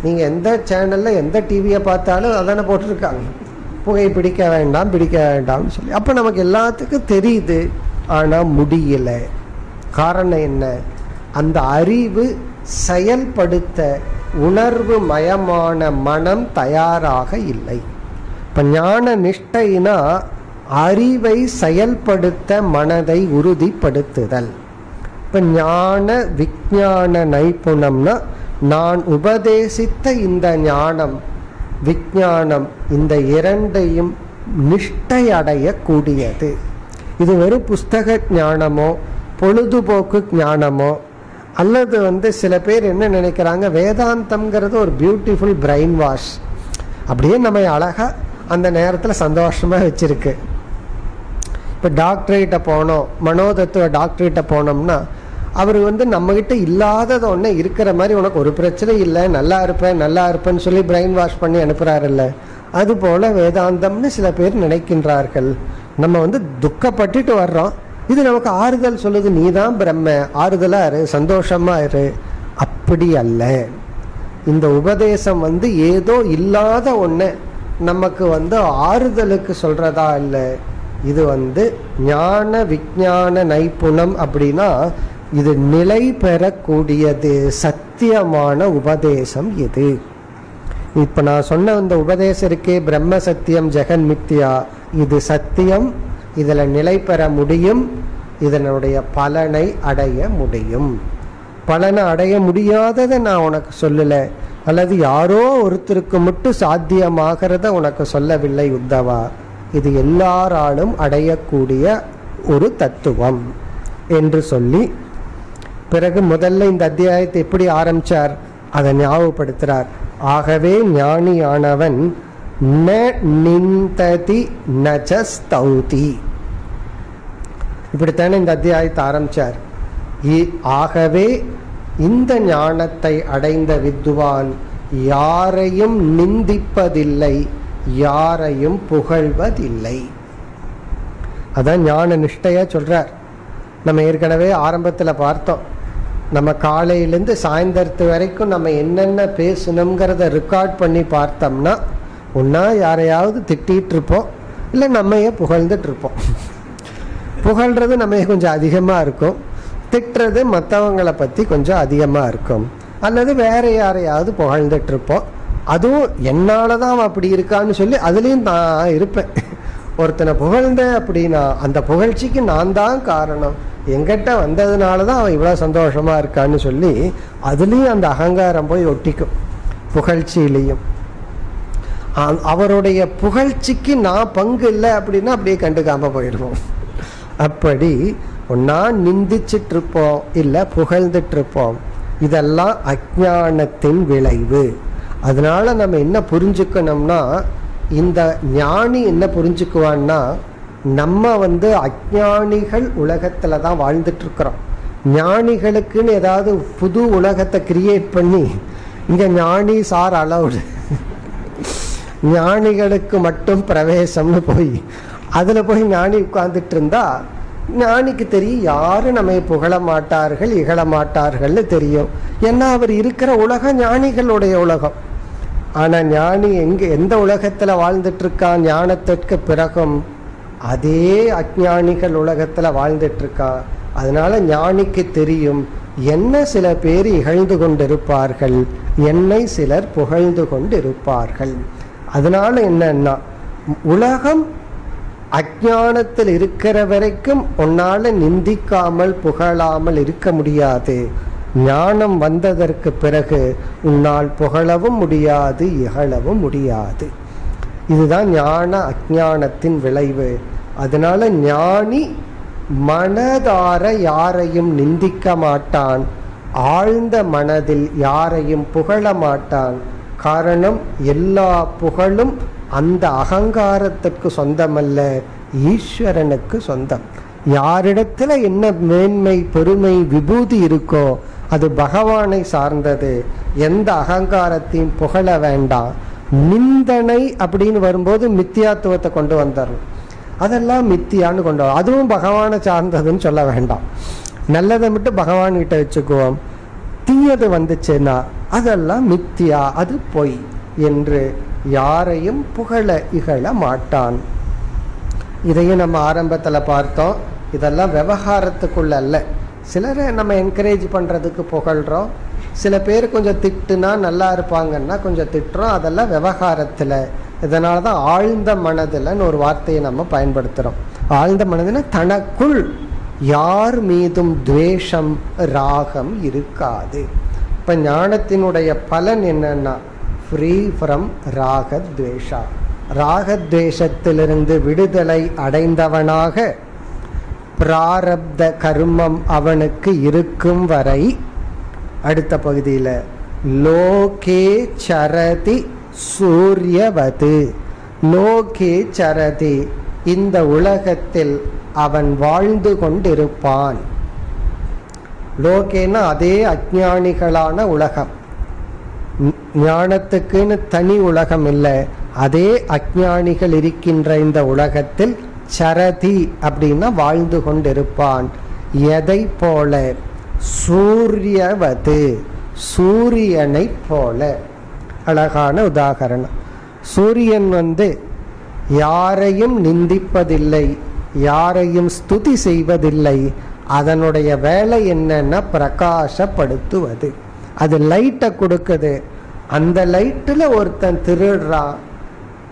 நீங்கள் எந்த சேனலில் எந்த டிவியை பார்த்தாலும் அதானே போட்டிருக்காங்க. புகை பிடிக்க வேண்டாம் பிடிக்க வேண்டாம்னு சொல்லி. அப்போ நமக்கு எல்லாத்துக்கும் தெரியுது. ஆனால் முடியலை. காரணம் என்ன? அந்த அறிவு செயல்படுத்த உணர்வு மயமான மனம் தயாராக இல்லை. இப்போ ஞான நிஷ்டைனா அறிவை செயல்படுத்த மனதை உறுதிப்படுத்துதல். இப்போ ஞான விஞ்ஞான நைப்புணம்னா நான் உபதேசித்த இந்த ஞானம் விஞ்ஞானம் இந்த இரண்டையும் நிஷ்டை அடையக்கூடியது இது வெறும் புஸ்தக ஞானமோ பொழுதுபோக்கு ஞானமோ அல்லது வந்து சில பேர் என்ன நினைக்கிறாங்க வேதாந்தம்ங்கிறது ஒரு பியூட்டிஃபுல் பிரெயின் வாஷ் அப்படியே நம்ம அழகா அந்த நேரத்தில் சந்தோஷமா வச்சிருக்கு. இப்போ டாக்டர்கிட்ட போனோம் மனோதத்துவ டாக்டர்கிட்ட போனோம்னா அவர் வந்து நம்மகிட்ட இல்லாதது ஒன்று இருக்கிற மாதிரி உனக்கு ஒரு பிரச்சனை இல்லை நல்லா இருப்பேன் நல்லா இருப்பேன்னு சொல்லி பிரெயின் வாஷ் பண்ணி அனுப்புகிறாருல்ல அதுபோல் வேதாந்தம்னு சில பேர் நினைக்கின்றார்கள். நம்ம வந்து துக்கப்பட்டுட்டு வர்றோம். இது நமக்கு ஆறுதல் சொல்லுது நீ தான் பிரம்ம ஆறுதலாக இரு சந்தோஷமா இரு. அப்படி அல்ல. இந்த உபதேசம் வந்து ஏதோ இல்லாத ஒன்று நமக்கு வந்து ஆறுதலுக்கு சொல்கிறதா இல்லை. இது வந்து ஞான விஜான நைப்புணம் அப்படின்னா இது நிலை பெறக்கூடியது. சத்தியமான உபதேசம் இது. இப்ப நான் சொன்ன இந்த உபதேசம் இருக்கே பிரம்ம சத்தியம் ஜெகன் மித்யா. இது சத்தியம் இதுல நிலை பெற முடியும் இதனுடைய பலனை அடைய முடியும். பலனை அடைய முடியாததை நான் உனக்கு சொல்லல. அல்லது யாரோ ஒருத்தருக்கு மட்டும் சாத்தியமாகிறத உனக்கு சொல்லவில்லை உத்தவா. இது எல்லாராலும் அடையக்கூடிய ஒரு தத்துவம் என்று சொல்லி பிறகு முதல்ல இந்த அத்தியாயத்தை எப்படி ஆரம்பிச்சார்? அதை ஞாபகப்படுத்துறார். ஆகவே ஞானியானவன் ந நிந்ததி நஜஸ்தௌதி. இப்படித்தானே இந்த அத்தியாயத்தை ஆரம்பிச்சார். இ- ஆகவே இந்த ஞானத்தை அடைந்த வித்வான் யாரையும் நிந்திப்பதில்லை யாரையும் புகழ்வதில்லை. அதான் ஞான நிஷ்டையா சொல்றார். நம்ம ஏற்கனவே ஆரம்பத்தில் பார்த்தோம். நம்ம காலையிலேருந்து சாயந்தரத்து வரைக்கும் நம்ம என்னென்ன பேசணுங்கிறத ரெக்கார்ட் பண்ணி பார்த்தோம்னா ஒன்றா யாரையாவது திட்டிகிட்டு இருப்போம் இல்லை நம்மையே புகழ்ந்துட்டு இருப்போம் புகழ்கிறது நம்ம கொஞ்சம் அதிகமாக இருக்கும். திட்டுறது மற்றவங்களை பற்றி கொஞ்சம் அதிகமாக இருக்கும். அல்லது வேற யாரையாவது புகழ்ந்துட்டு இருப்போம் அதுவும் என்னால் தான் அவன் அப்படி இருக்கான்னு சொல்லி அதுலேயும் நான் இருப்பேன். ஒருத்தனை புகழ்ந்தேன் அப்படின்னா அந்த புகழ்ச்சிக்கு நான் தான் காரணம். எங்கிட்ட வந்ததுனால தான் அவன் இவ்வளோ சந்தோஷமாக இருக்கான்னு சொல்லி அதுலேயும் அந்த அகங்காரம் போய் ஒட்டிக்கும் புகழ்ச்சியிலையும். அவருடைய புகழ்ச்சிக்கு நான் பங்கு இல்லை அப்படின்னா அப்படியே கண்டுக்காமல் போயிடுவோம். அப்படி நான் நிந்திச்சிட்டு இருப்போம் இல்லை புகழ்ந்துட்டு இருப்போம் இதெல்லாம் அஜானத்தின் விளைவு. அதனால நம்ம என்ன புரிஞ்சுக்கணும்னா இந்த ஞானி என்ன புரிஞ்சுக்குவான்னா நம்ம வந்து அஜானிகள் உலகத்துல தான் வாழ்ந்துட்டு இருக்கிறோம் ஞானிகளுக்குன்னு ஏதாவது புது உலகத்தை கிரியேட் பண்ணி இங்க ஞானி சார் அலவுடு ஞானிகளுக்கு மட்டும் பிரவேசம்னு போய் அதுல போய் ஞானி உட்கார்ந்துட்டு இருந்தா ஞானிக்கு தெரியும் யாரும் நம்மை புகழ மாட்டார்கள் இகழ மாட்டார்கள்னு தெரியும். ஏன்னா அவர் இருக்கிற உலகம் ஞானிகளுடைய உலகம். ஆனா ஞானி எங்க எந்த உலகத்துல வாழ்ந்துட்டு இருக்கான் ஞானத்திற்கு பிறகும் அதே அஜானிகள் உலகத்துல வாழ்ந்துட்டு அதனால் அதனால ஞானிக்கு தெரியும் என்ன சில பேர் இகழ்ந்து கொண்டிருப்பார்கள் என்னை சிலர் புகழ்ந்து கொண்டிருப்பார்கள். அதனால என்னன்னா உலகம் அஜானத்தில் இருக்கிற வரைக்கும் உன்னால நிந்திக்காமல் புகழாமல் இருக்க முடியாது. ஞானம் வந்ததற்கு பிறகு உன்னால் புகழவும் முடியாது இகழவும் முடியாது. இதுதான் ஞான அஜானத்தின் விளைவு. அதனால ஞானி மனதார யாரையும் நிந்திக்க மாட்டான். ஆழ்ந்த மனதில் யாரையும் புகழ மாட்டான். காரணம் எல்லா புகழும் அந்த அகங்காரத்திற்கு சொந்தமல்ல ஈஸ்வரனுக்கு சொந்தம். யாரிடத்துல என்ன மேன்மை பெருமை விபூதி இருக்கோ அது பகவானை சார்ந்தது. எந்த அகங்காரத்தையும் புகழ வேண்டாம். நிந்தனை அப்படின்னு வரும்போது மித்தியாத்துவத்தை கொண்டு வந்துடணும் அதெல்லாம் மித்தியான்னு கொண்டு வரும் அதுவும் பகவானை சார்ந்ததுன்னு சொல்ல வேண்டாம். நல்லதை மட்டும் பகவான் கிட்ட வச்சுக்குவோம். தீயது வந்துச்சுன்னா அதெல்லாம் மித்தியா அது பொய் என்று யாரையும் புகழ இகழ மாட்டான். இதையும் நம்ம ஆரம்பத்தில் பார்த்தோம். இதெல்லாம் விவகாரத்துக்குள்ள அல்ல. சிலரை நம்ம என்கரேஜ் பண்ணுறதுக்கு புகழ்கிறோம் சில பேர் கொஞ்சம் திட்டுனா நல்லா இருப்பாங்கன்னா கொஞ்சம் திட்டுறோம். அதெல்லாம் விவகாரத்தில். இதனால தான் ஆழ்ந்த மனதில்னு ஒரு வார்த்தையை நம்ம பயன்படுத்துகிறோம் ஆழ்ந்த மனதில் தனக்குள் யார் மீதும் துவேஷம் ராகம் இருக்காது. இப்போ ஞானத்தினுடைய பலன் என்னன்னா ஃப்ரீ ஃப்ரம் ராகத்வேஷா. ராகத்வேஷத்திலிருந்து விடுதலை அடைந்தவனாக பிராரப்த கர்மம் அவனுக்கு இருக்கும் வரை அடுத்த பகுதியில் லோகே சரதி சூரியவது. லோகே சரதி இந்த உலகத்தில் அவன் வாழ்ந்து கொண்டிருப்பான். லோகேன்னா அதே அஜானிகளான உலகம். ஞானத்துக்குன்னு தனி உலகம் இல்லை அதே அஜானிகள் இருக்கின்ற இந்த உலகத்தில் சரதி அப்படின்னா வாழ்ந்து கொண்டிருப்பான். எதை போல? சூரியவது சூரியனை போல. அழகான உதாகரணம். சூரியன் வந்து யாரையும் நிந்திப்பதில்லை யாரையும் ஸ்துதி செய்வதில்லை. அதனுடைய வேலை என்னன்னா பிரகாசப்படுத்துவது. அது லைட்டை கொடுக்குது. அந்த லைட்டில் ஒருத்தன் திருடுறான்.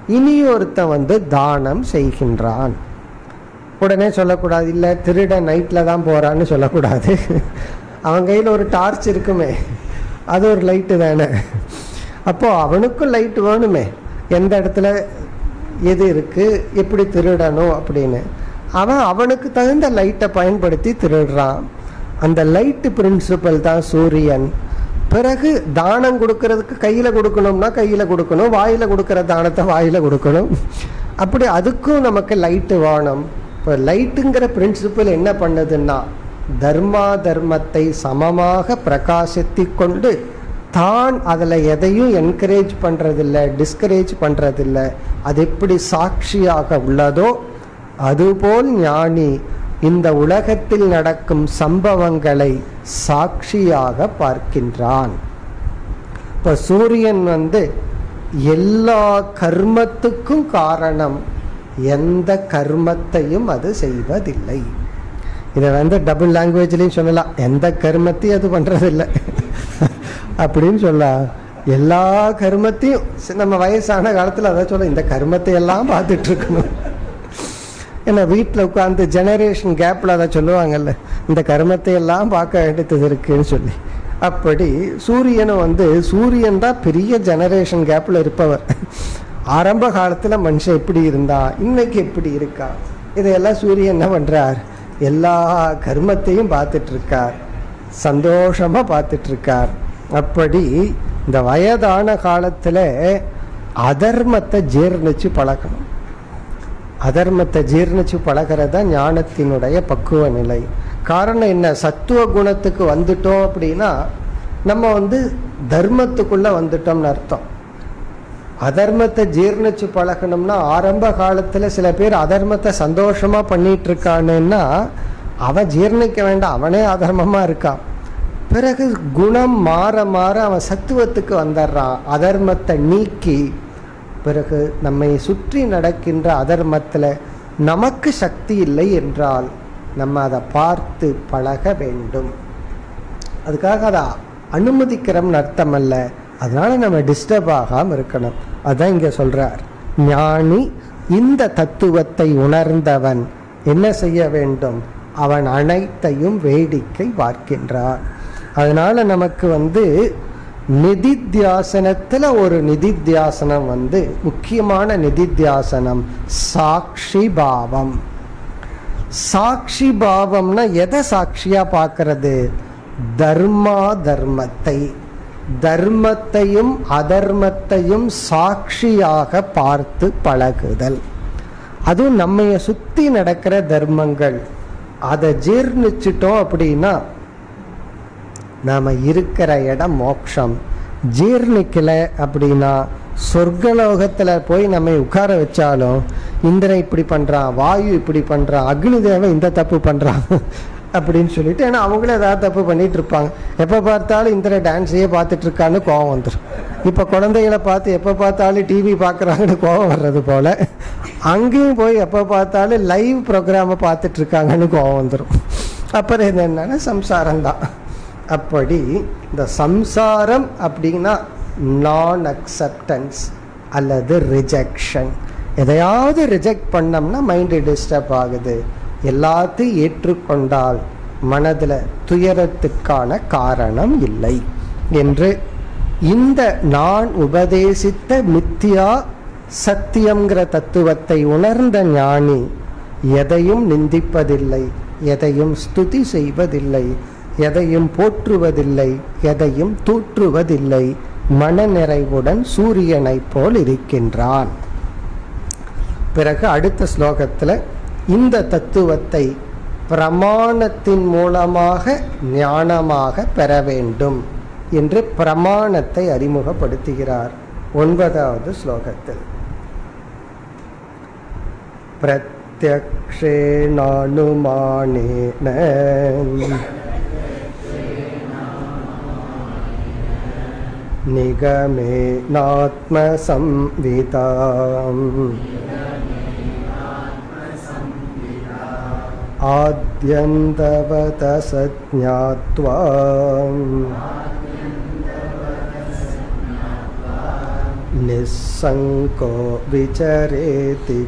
இனி ஒருத்தன் வந்து தானம் செய்கின்றான். உடனே சொல்லக்கூடாது. இல்லை திருட நைட்டில் தான் போகிறான்னு சொல்லக்கூடாது. அவன் கையில் ஒரு டார்ச் இருக்குமே. அது ஒரு லைட்டு தானே அப்போது அவனுக்கும் லைட் வேணுமே. எந்த இடத்துல எது இருக்குது எப்படி திருடணும் அப்படின்னு. அவன் அவனுக்கு தகுந்த லைட்டை பயன்படுத்தி திருடுறான். அந்த லைட்டு பிரின்சிபல் தான் சூரியன். பிறகு தானம் கொடுக்கறதுக்கு கையில் கொடுக்கணும்னா கையில் கொடுக்கணும் வாயில் கொடுக்குற தானத்தை வாயில் கொடுக்கணும். அப்படி அதுக்கும் நமக்கு லைட்டு வேணும். இப்போ லைட்டுங்கிற பிரின்சிபல் என்ன பண்ணுதுன்னா தர்மா தர்மத்தை சமமாக பிரகாசித்தி கொண்டு தான் அதில் எதையும் என்கரேஜ் பண்ணுறதில்ல டிஸ்கரேஜ் பண்ணுறதில்ல அது எப்படி சாட்சியாக உள்ளதோ அதுபோல் ஞானி இந்த உலகத்தில் நடக்கும் சம்பவங்களை சாட்சியாக பார்க்கின்றான். இப்போ சூரியன் வந்து எல்லா கர்மத்துக்கும் காரணம் எந்த கர்மத்தையும் அது செய்வதில்லை. இதை வந்து டபுள் லாங்குவேஜ்லேயும் சொல்லலாம். எந்த கர்மத்தையும் அது பண்ணுறதில்லை அப்படின்னு சொல்லலாம். எல்லா கர்மத்தையும் நம்ம வயசான காலத்தில் அதை சொல்ல இந்த கர்மத்தை எல்லாம் பார்த்துட்டு இருக்கணும் ஏன்னா வீட்டில் உட்காந்து ஜெனரேஷன் கேப்பில் அதை சொல்லுவாங்கல்ல. இந்த கர்மத்தை எல்லாம் பார்க்க வேண்டியது இருக்குன்னு சொல்லி. அப்படி சூரியனும் வந்து சூரியன் தான் பெரிய ஜெனரேஷன் கேப்பில் இருப்பவர். ஆரம்ப காலத்தில் மனுஷன் எப்படி இருந்தா இன்னைக்கு எப்படி இருக்கா இதையெல்லாம் சூரியன் என்ன பண்ணுறார் எல்லா கர்மத்தையும் பார்த்துட்டு இருக்கார் சந்தோஷமாக பார்த்துட்டு இருக்கார் அப்படி இந்த வயதான காலத்தில் அதர்மத்தை ஜீர்ணிச்சு பழகணும். அதர்மத்தை ஜீர்ணிச்சு பழகிறது தான் ஞானத்தினுடைய பக்குவ நிலை. காரணம் என்ன? சத்துவ குணத்துக்கு வந்துட்டோம் அப்படின்னா நம்ம வந்து தர்மத்துக்குள்ள வந்துட்டோம்னு அர்த்தம். அதர்மத்தை ஜீர்ணிச்சு பழகணும்னா ஆரம்ப காலத்துல சில பேர் அதர்மத்தை சந்தோஷமா பண்ணிட்டு இருக்கானுன்னா அவன் ஜீர்ணிக்க வேண்டாம் அவனே அதர்மமா இருக்கான் பிறகு குணம் மாற மாற அவன் சத்துவத்துக்கு வந்துடுறான் அதர்மத்தை நீக்கி பிறகு நம்மை சுற்றி நடக்கின்ற அதர்மத்தில் நமக்கு சக்தி இல்லை என்றால் நம்ம அதை பார்த்து பழக வேண்டும். அதுக்காக அதை அனுமதிக்கிறோம்னு அர்த்தம் அல்ல அதனால நம்ம டிஸ்டர்ப் ஆகாமல் இருக்கணும். அதான் இங்க சொல்றார். ஞானி இந்த தத்துவத்தை உணர்ந்தவன் என்ன செய்ய வேண்டும்? அவன் அனைத்தையும் வேடிக்கை பார்க்கின்றான். அதனால நமக்கு வந்து நிதித்தியாசனத்தில் ஒரு நிதித்தியாசனம் வந்து முக்கியமான நிதித்தியாசனம் சாட்சி பாவம். சாட்சி பாவம்னா எதை சாட்சியா பார்க்கறது? தர்மா தர்மத்தை. தர்மத்தையும் அதர்மத்தையும் சாட்சியாக பார்த்து பழகுதல். அதுவும் நம்மைய சுத்தி நடக்கிற தர்மங்கள். அதை ஜீர்ணிச்சிட்டோம் அப்படின்னா நாம இருக்கிற இடம் மோக்ஷம் ஜீர்ணிக்கல அப்படின்னா சொர்க்கலோகத்துல போய் நம்ம உட்கார வச்சாலும் இந்திரன் இப்படி பண்றான் வாயு இப்படி பண்றான் அக்னி தேவன் இந்த தப்பு பண்றான். அப்படின்னு சொல்லிட்டு ஏன்னா அவங்களே ஏதாவது தப்பு பண்ணிட்டு இருப்பாங்க. எப்போ பார்த்தாலும் இந்திர டான்ஸையே பார்த்துட்டு இருக்கான்னு கோவம் வந்துடும் இப்போ குழந்தைகளை பார்த்து எப்போ பார்த்தாலும் டிவி பார்க்குறாங்கன்னு கோவம் வர்றது போல அங்கேயும் போய் எப்போ பார்த்தாலும் லைவ் ப்ரோக்ராமை பார்த்துட்டு இருக்காங்கன்னு கோவம் வந்துடும் அப்புறம் இது என்னன்னா சம்சாரம் தான். அப்படி இந்த சம்சாரம் அப்படின்னா நான் அக்செப்டன்ஸ் அல்லது ரிஜெக்ஷன் எதையாவது ரிஜெக்ட் பண்ணோம்னா மைண்டு டிஸ்டர்ப் ஆகுது. எல்லாத்தையும் ஏற்றுக்கொண்டால் மனதில் துயரத்துக்கான காரணம் இல்லை என்று இந்த நான் உபதேசித்த மித்தியா சத்தியங்கிற தத்துவத்தை உணர்ந்த ஞானி எதையும் நிந்திப்பதில்லை எதையும் ஸ்துதி செய்வதில்லை எதையும் போற்றுவதில்லை எதையும் தூற்றுவதில்லை. மனநிறைவுடன் சூரியனைப் போல் இருக்கின்றான். பிறகு அடுத்த ஸ்லோகத்தில் இந்த தத்துவத்தை பிரமாணத்தின் மூலமாக ஞானமாக பெற வேண்டும் என்று பிரமாணத்தை அறிமுகப்படுத்துகிறார் ஒன்பதாவது ஸ்லோகத்தில். பிரத்யக்ஷேனானுமானேன நிகமே நாத்மசம்விதாம் आद्यन्तवत सज्ञात्वा निस्सङ्को विचरेति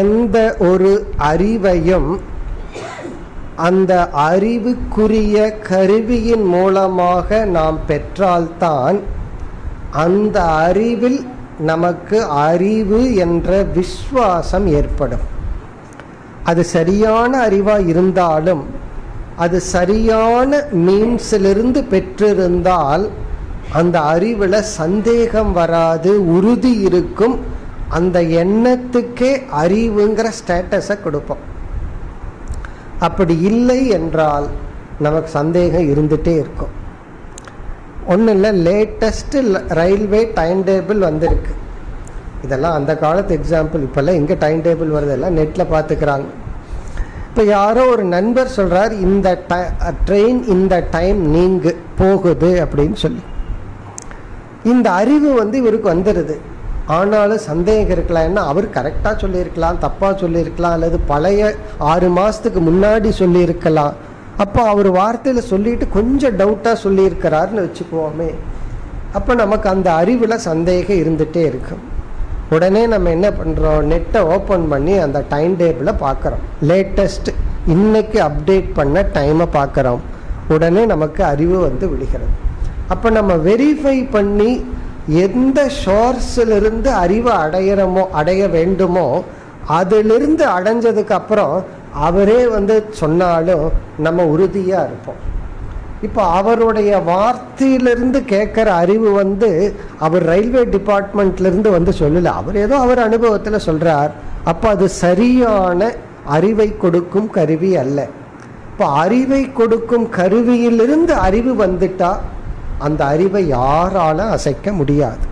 எந்த ஒரு அறிவையும் அந்த அறிவுக்குரிய கருவியின் மூலமாக நாம் பெற்றால்தான் அந்த அறிவில் நமக்கு அறிவு என்ற விஸ்வாசம் ஏற்படும். அது சரியான அறிவா இருந்தாலும் அது சரியான மீன்ஸிலிருந்து பெற்றிருந்தால் அந்த அறிவுல சந்தேகம் வராது உறுதி இருக்கும். அந்த எண்ணத்துக்கே அறிவுங்கிற ஸ்டேட்டஸை கொடுப்போம். அப்படி இல்லை என்றால் நமக்கு சந்தேகம் இருந்துட்டே இருக்கும். ஒன்றும் இல்லை லேட்டஸ்ட் ரயில்வே டைம் டேபிள் வந்திருக்கு. இதெல்லாம் அந்த காலத்து எக்ஸாம்பிள் இப்போல்லாம் எங்கே டைம் டேபிள் வருதெல்லாம் நெட்டில் பார்த்துக்கிறாங்க. இப்போ யாரோ ஒரு நண்பர் சொல்கிறார் இந்த ட்ரெயின் இந்த டைம் நீங்கு போகுது அப்படின்னு சொல்லி. இந்த அறிவு வந்து இவருக்கு வந்துடுது ஆனாலும் சந்தேகம் இருக்கலாம். என்ன அவர் கரெக்டாக சொல்லியிருக்கலாம் தப்பாக சொல்லியிருக்கலாம் அல்லது பழைய ஆறு மாதத்துக்கு முன்னாடி சொல்லியிருக்கலாம். அப்போ அவர் வார்த்தையில் சொல்லிட்டு கொஞ்சம் டவுட்டாக சொல்லியிருக்கிறாருன்னு வச்சுக்குவோமே. அப்போ நமக்கு அந்த அறிவில் சந்தேகம் இருந்துகிட்டே இருக்கும். உடனே நம்ம என்ன பண்ணுறோம் நெட்டை ஓப்பன் பண்ணி அந்த டைம் டேபிளை பார்க்குறோம். லேட்டஸ்ட் இன்னைக்கு அப்டேட் பண்ண டைமை பார்க்குறோம். உடனே நமக்கு அறிவு வந்து விடுகிறது. அப்போ நம்ம வெரிஃபை பண்ணி எந்த ஷோர்ஸிலிருந்து அறிவை அடையிறமோ அடைய வேண்டுமோ அதிலிருந்து அடைஞ்சதுக்கு அப்புறம் அவரே வந்து சொன்னாலும் நம்ம உறுதியாக இருப்போம். இப்போ அவருடைய வார்த்தையிலிருந்து கேட்குற அறிவு வந்து அவர் ரயில்வே டிபார்ட்மெண்ட்லேருந்து வந்து சொல்லலை. அவர் ஏதோ அவர் அனுபவத்தில் சொல்கிறார் அப்போ அது சரியான அறிவை கொடுக்கும் கருவி அல்ல. இப்போ அறிவை கொடுக்கும் கருவியிலிருந்து அறிவு வந்துட்டா அந்த அறிவை யாரால அசைக்க முடியாது.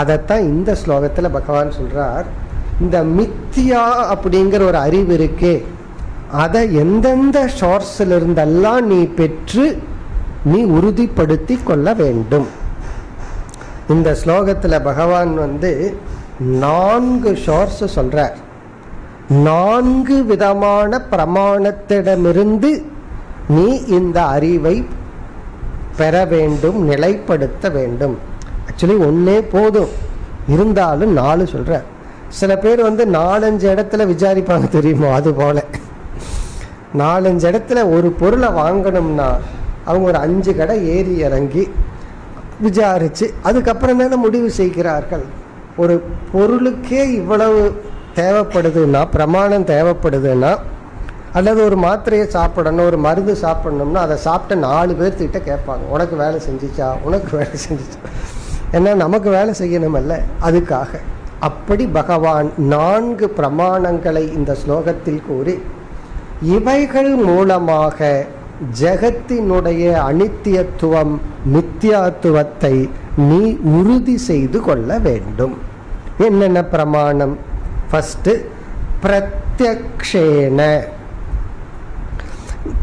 அதைத்தான் இந்த ஸ்லோகத்தில் பகவான் சொல்றார் இந்த மித்தியா அப்படிங்கிற ஒரு அறிவு இருக்கே அதை எந்தெந்த ஷோர்ஸில் இருந்தெல்லாம் நீ பெற்று நீ உறுதிப்படுத்தி கொள்ள வேண்டும். இந்த ஸ்லோகத்தில் பகவான் வந்து நான்கு ஷோர்ஸ் சொல்றார். நான்கு விதமான பிரமாணத்திடமிருந்து நீ இந்த அறிவை பெற வேண்டும் நிலைப்படுத்த வேண்டும். ஆக்சுவலி ஒன்றே போதும். இருந்தாலும் நாலு சொல்ற. சில பேர் வந்து நாலஞ்சு இடத்துல விசாரிப்பாங்க தெரியுமோ? அது போல. நாலஞ்சு இடத்துல ஒரு பொருளை வாங்கணும்னா அவங்க ஒரு அஞ்சு கடை ஏறி இறங்கி விசாரித்து அதுக்கப்புறம் தானே முடிவு செய்கிறார்கள். ஒரு பொருளுக்கே இவ்வளவு தேவைப்படுதுன்னா பிரமாணம் தேவைப்படுதுன்னா அல்லது ஒரு மாத்திரையை சாப்பிடணும் ஒரு மருந்து சாப்பிடணும்னா அதை சாப்பிட்ட நாலு பேர்த்துக்கிட்ட கேட்பாங்க. உனக்கு வேலை செஞ்சிச்சா? உனக்கு வேலை செஞ்சிச்சா? ஏன்னா நமக்கு வேலை செய்யணுமல்ல. அதுக்காக. அப்படி பகவான் நான்கு பிரமாணங்களை இந்த ஸ்லோகத்தில் கூறி இவைகள் மூலமாக ஜெகத்தினுடைய அனித்தியத்துவம் நித்தியாத்துவத்தை நீ உறுதி செய்து கொள்ள வேண்டும். என்னென்ன பிரமாணம்? ஃபஸ்ட்டு பிரத்யக்ஷேன.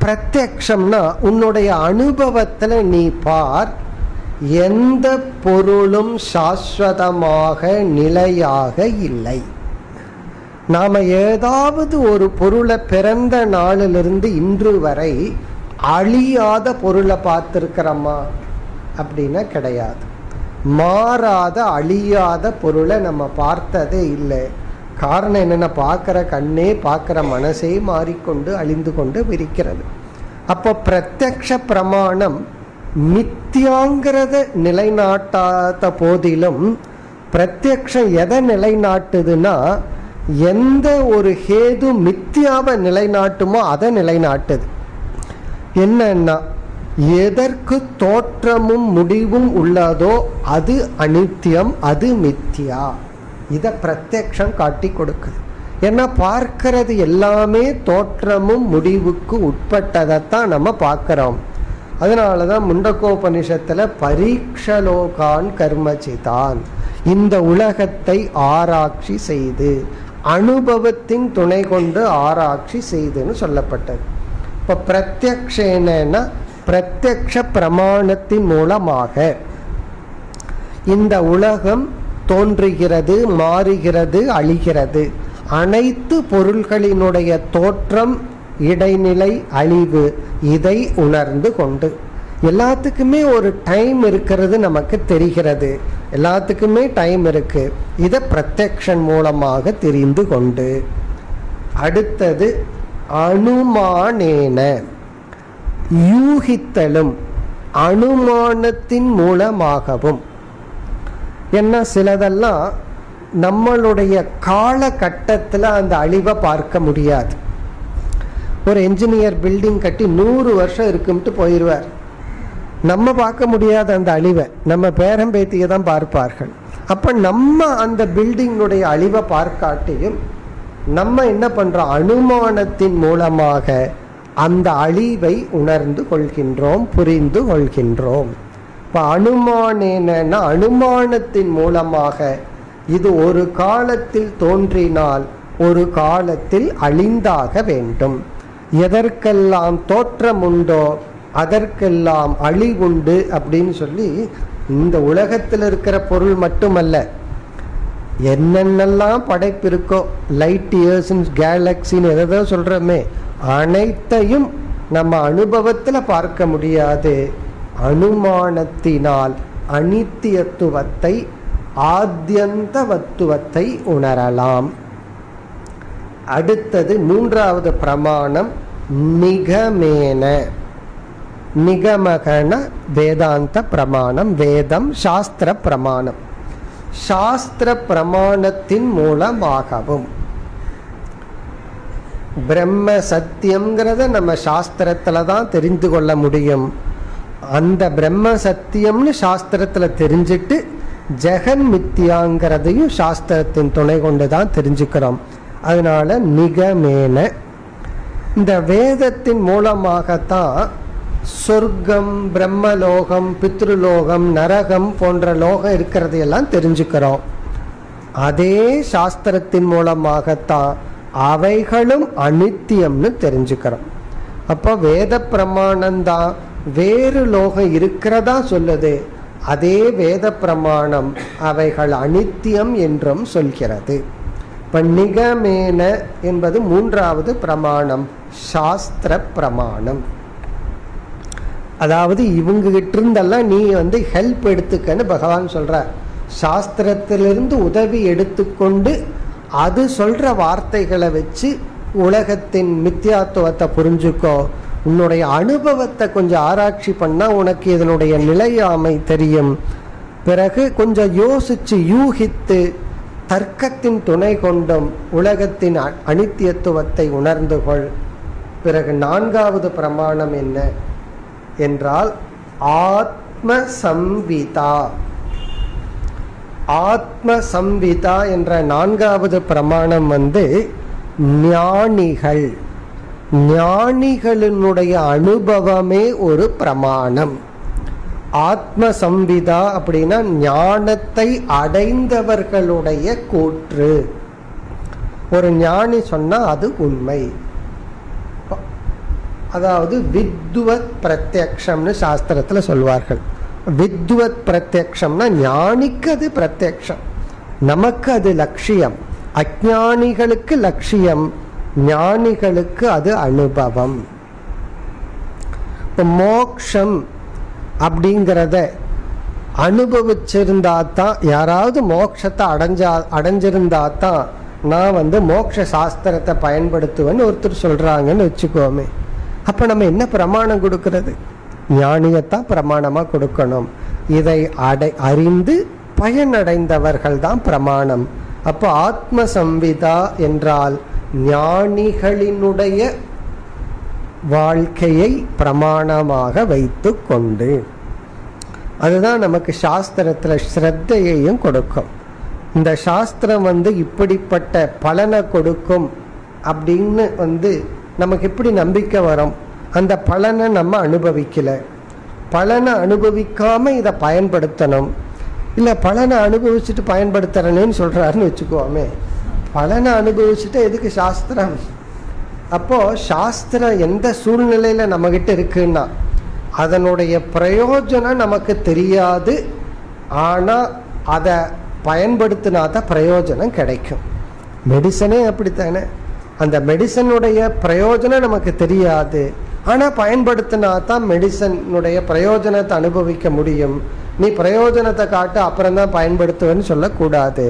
பிரத்யக்ஷம்னா உன்னுடைய அனுபவத்தில் நீ பார் எந்த பொருளும் சாஸ்வதமாக நிலையாக இல்லை. நாம ஏதாவது ஒரு பொருளை பிறந்த நாளிலிருந்து இன்று வரை அழியாத பொருளை பார்த்துருக்கிறோமா? அப்படின்னா கிடையாது. மாறாத அழியாத பொருளை நம்ம பார்த்ததே இல்லை. காரணம் என்னென்ன பார்க்குற கண்ணே பார்க்குற மனசே மாறிக்கொண்டு அழிந்து கொண்டு விரிக்கிறது அப்போ பிரத்யக்ஷ பிரமாணம் மித்தியாங்கிறத நிலைநாட்டாத போதிலும் பிரத்யக்ஷம் எதை நிலைநாட்டுதுன்னா எந்த ஒரு ஹேது மித்தியாவை நிலைநாட்டுமோ அதை நிலைநாட்டுது. என்னன்னா எதற்கு தோற்றமும் முடிவும் உள்ளதோ அது அனித்தியம் அது மித்தியா. இதை பிரத்யக்ஷம் காட்டி கொடுக்குது. ஏன்னா பார்க்கறது எல்லாமே தோற்றமும் முடிவுக்கு உட்பட்டதைத்தான் நம்ம பார்க்குறோம். அதனால தான் முண்டக்கோபனிஷத்தில் பரீட்சலோகான் கர்மச்சிதான் இந்த உலகத்தை ஆராய்ச்சி செய்து அனுபவத்தின் துணை கொண்டு ஆராய்ச்சி செய்துன்னு சொல்லப்பட்டது. இப்போ பிரத்யக்ஷேனா பிரத்யக்ஷ பிரமாணத்தின் மூலமாக இந்த உலகம் தோன்றுகிறது மாறுகிறது அழிகிறது. அனைத்து பொருள்களினுடைய தோற்றம் இடைநிலை அழிவு இதை உணர்ந்து கொண்டு. எல்லாத்துக்குமே ஒரு டைம் இருக்கிறது நமக்கு தெரிகிறது. எல்லாத்துக்குமே டைம் இருக்கு. இதை பிரத்யக்ஷன் மூலமாக தெரிந்து கொண்டு. அடுத்தது அனுமானேன. யூகித்தலும் அனுமானத்தின் மூலமாகவும். என்ன சிலதெல்லாம் நம்மளுடைய காலகட்டத்தில் அந்த அழிவை பார்க்க முடியாது. ஒரு என்ஜினியர் பில்டிங் கட்டி நூறு வருஷம் இருக்கும்ட்டு போயிடுவார் நம்ம பார்க்க முடியாத அந்த அழிவை நம்ம பேரம்பேத்தியை தான் பார்ப்பார்கள். அப்போ நம்ம அந்த பில்டிங்குடைய அழிவை பார்க்காட்டியும் நம்ம என்ன பண்ணுறோம் அனுமானத்தின் மூலமாக அந்த அழிவை உணர்ந்து கொள்கின்றோம் புரிந்து கொள்கின்றோம். இப்போ அனுமானேனா அனுமானத்தின் மூலமாக இது ஒரு காலத்தில் தோன்றினால் ஒரு காலத்தில் அழிந்தாக வேண்டும். எதற்கெல்லாம் தோற்றம் உண்டோ அதற்கெல்லாம் அழிவுண்டு அப்படின்னு சொல்லி இந்த உலகத்தில் இருக்கிற பொருள் மட்டுமல்ல. என்னென்னலாம் படைப்பு இருக்கோ லைட் இயர்ஸ் கேலக்சின்னு எதோ சொல்கிறோமே அனைத்தையும் நம்ம அனுபவத்தில் பார்க்க முடியாது. அனுமானத்தினால் அனித்தியத்துவத்தை ஆத்தியந்தவத்துவத்தை உணரலாம். அடுத்தது மூன்றாவது பிரமாணம் நிகமேன. நிகமகன வேதாந்த பிரமாணம் வேதம் சாஸ்திர பிரமாணம். சாஸ்திர பிரமாணத்தின் மூலமாகவும். பிரம்ம சத்தியம்ங்கிறத நம்ம சாஸ்திரத்துல தான் தெரிந்து கொள்ள முடியும். அந்த பிரம்ம சத்தியம்னு சாஸ்திரத்துல தெரிஞ்சிட்டு ஜெகன் மித்தியாங்கிறதையும் சாஸ்திரத்தின் துணை கொண்டு தான் தெரிஞ்சுக்கிறோம். அதனால நிகமேன. இந்த வேதத்தின் மூலமாகத்தான் சொர்க்கம் பிரம்மலோகம் பித்ருலோகம் நரகம் போன்ற லோகம் இருக்கிறதையெல்லாம் தெரிஞ்சுக்கிறோம். அதே சாஸ்திரத்தின் மூலமாகத்தான் அவைகளும் அனித்தியம்னு தெரிஞ்சுக்கிறோம். அப்போ வேத பிரமாணம்தான். வேறு லோகம் இருக்கிறதா சொல்லுது. அதே வேத பிரமாணம் அவைகள் அனித்தியம் என்றும் சொல்கிறது. இப்போ நிகமேன என்பது மூன்றாவது பிரமாணம் சாஸ்திர பிரமாணம். அதாவது இவங்க கிட்ட இருந்தெல்லாம் நீ வந்து ஹெல்ப் எடுத்துக்கன்னு பகவான் சொல்ற சாஸ்திரத்திலிருந்து உதவி எடுத்துக்கொண்டு அது சொல்ற வார்த்தைகளை வச்சு உலகத்தின் மித்தியாத்துவத்தை புரிஞ்சுக்கோ உன்னுடைய அனுபவத்தை கொஞ்சம் ஆராய்ச்சி பண்ணா உனக்கு இதனுடைய நிலையாமை தெரியும். பிறகு கொஞ்சம் யோசிச்சு யூகித்து தர்க்கத்தின் துணை கொண்டும் உலகத்தின் அனித்தியத்துவத்தை உணர்ந்து கொள். பிறகு நான்காவது பிரமாணம் என்ன? என்றால் ஆத்ம சம்விதா ஆத்ம சம்விதா என்ற நான்காவது பிரமாணம் வந்து ஞானிகள். ஞானிகளினுடைய அனுபவமே ஒரு பிரமாணம். ஆத்ம சம்விதா அப்படின்னா ஞானத்தை அடைந்தவர்களுடைய கூற்று. ஒரு ஞானி சொன்னா அது உண்மை. அதாவது வித்வத் பிரத்யக்ஷம்னு சாஸ்திரத்துல சொல்வார்கள். வித்வத் பிரத்யக்ஷம்னா ஞானிக்கு அது பிரத்யக்ஷம். நமக்கு அது லட்சியம். அஜானிகளுக்கு லட்சியம். ஞானிகளுக்கு அது அனுபவம். இப்போ மோக்ஷம் அப்படிங்கிறத அனுபவிச்சிருந்தா தான் யாராவது மோட்சத்தை அடைஞ்சா அடைஞ்சிருந்தா தான் நான் வந்து மோட்ச சாஸ்திரத்தை பயன்படுத்துவேன்னு ஒருத்தர் சொல்றாங்கன்னு வச்சுக்கோமே. அப்ப நம்ம என்ன பிரமாணம் கொடுக்கறது? ஞானியத்தான் பிரமாணமா கொடுக்கணும். இதை அடை அறிந்து பயனடைந்தவர்கள் தான் பிரமாணம். அப்போ ஆத்ம சம்விதா என்றால் ஞானிகளினுடைய வாழ்க்கையை பிரமாணமாக வைத்து கொண்டு அதுதான் நமக்கு சாஸ்திரத்துல ஸ்ரத்தையையும் கொடுக்கும். இந்த சாஸ்திரம் வந்து இப்படிப்பட்ட பலனை கொடுக்கும் அப்படின்னு வந்து நமக்கு எப்படி நம்பிக்கை வரும்? அந்த பலனை நம்ம அனுபவிக்கல. பலனை அனுபவிக்காம இதை பயன்படுத்தணும். இல்லை பலனை அனுபவிச்சுட்டு பயன்படுத்துறேன்னு சொல்றாருன்னு வச்சுக்கோமே. பலனை அனுபவிச்சுட்டு எதுக்கு சாஸ்திரம்? அப்போ சாஸ்திரம் எந்த சூழ்நிலையில நம்ம கிட்ட இருக்குன்னா அதனுடைய பிரயோஜனம் நமக்கு தெரியாது. ஆனா அதை பயன்படுத்தினா தான் பிரயோஜனம் கிடைக்கும். மெடிசனே அப்படித்தானே? அந்த மெடிசனுடைய பிரயோஜனம் நமக்கு தெரியாது. ஆனால் பயன்படுத்தினா தான் மெடிசனுடைய பிரயோஜனத்தை அனுபவிக்க முடியும். நீ பிரயோஜனத்தை காட்டு அப்புறம் தான் பயன்படுத்துவேன்னு சொல்லக்கூடாது.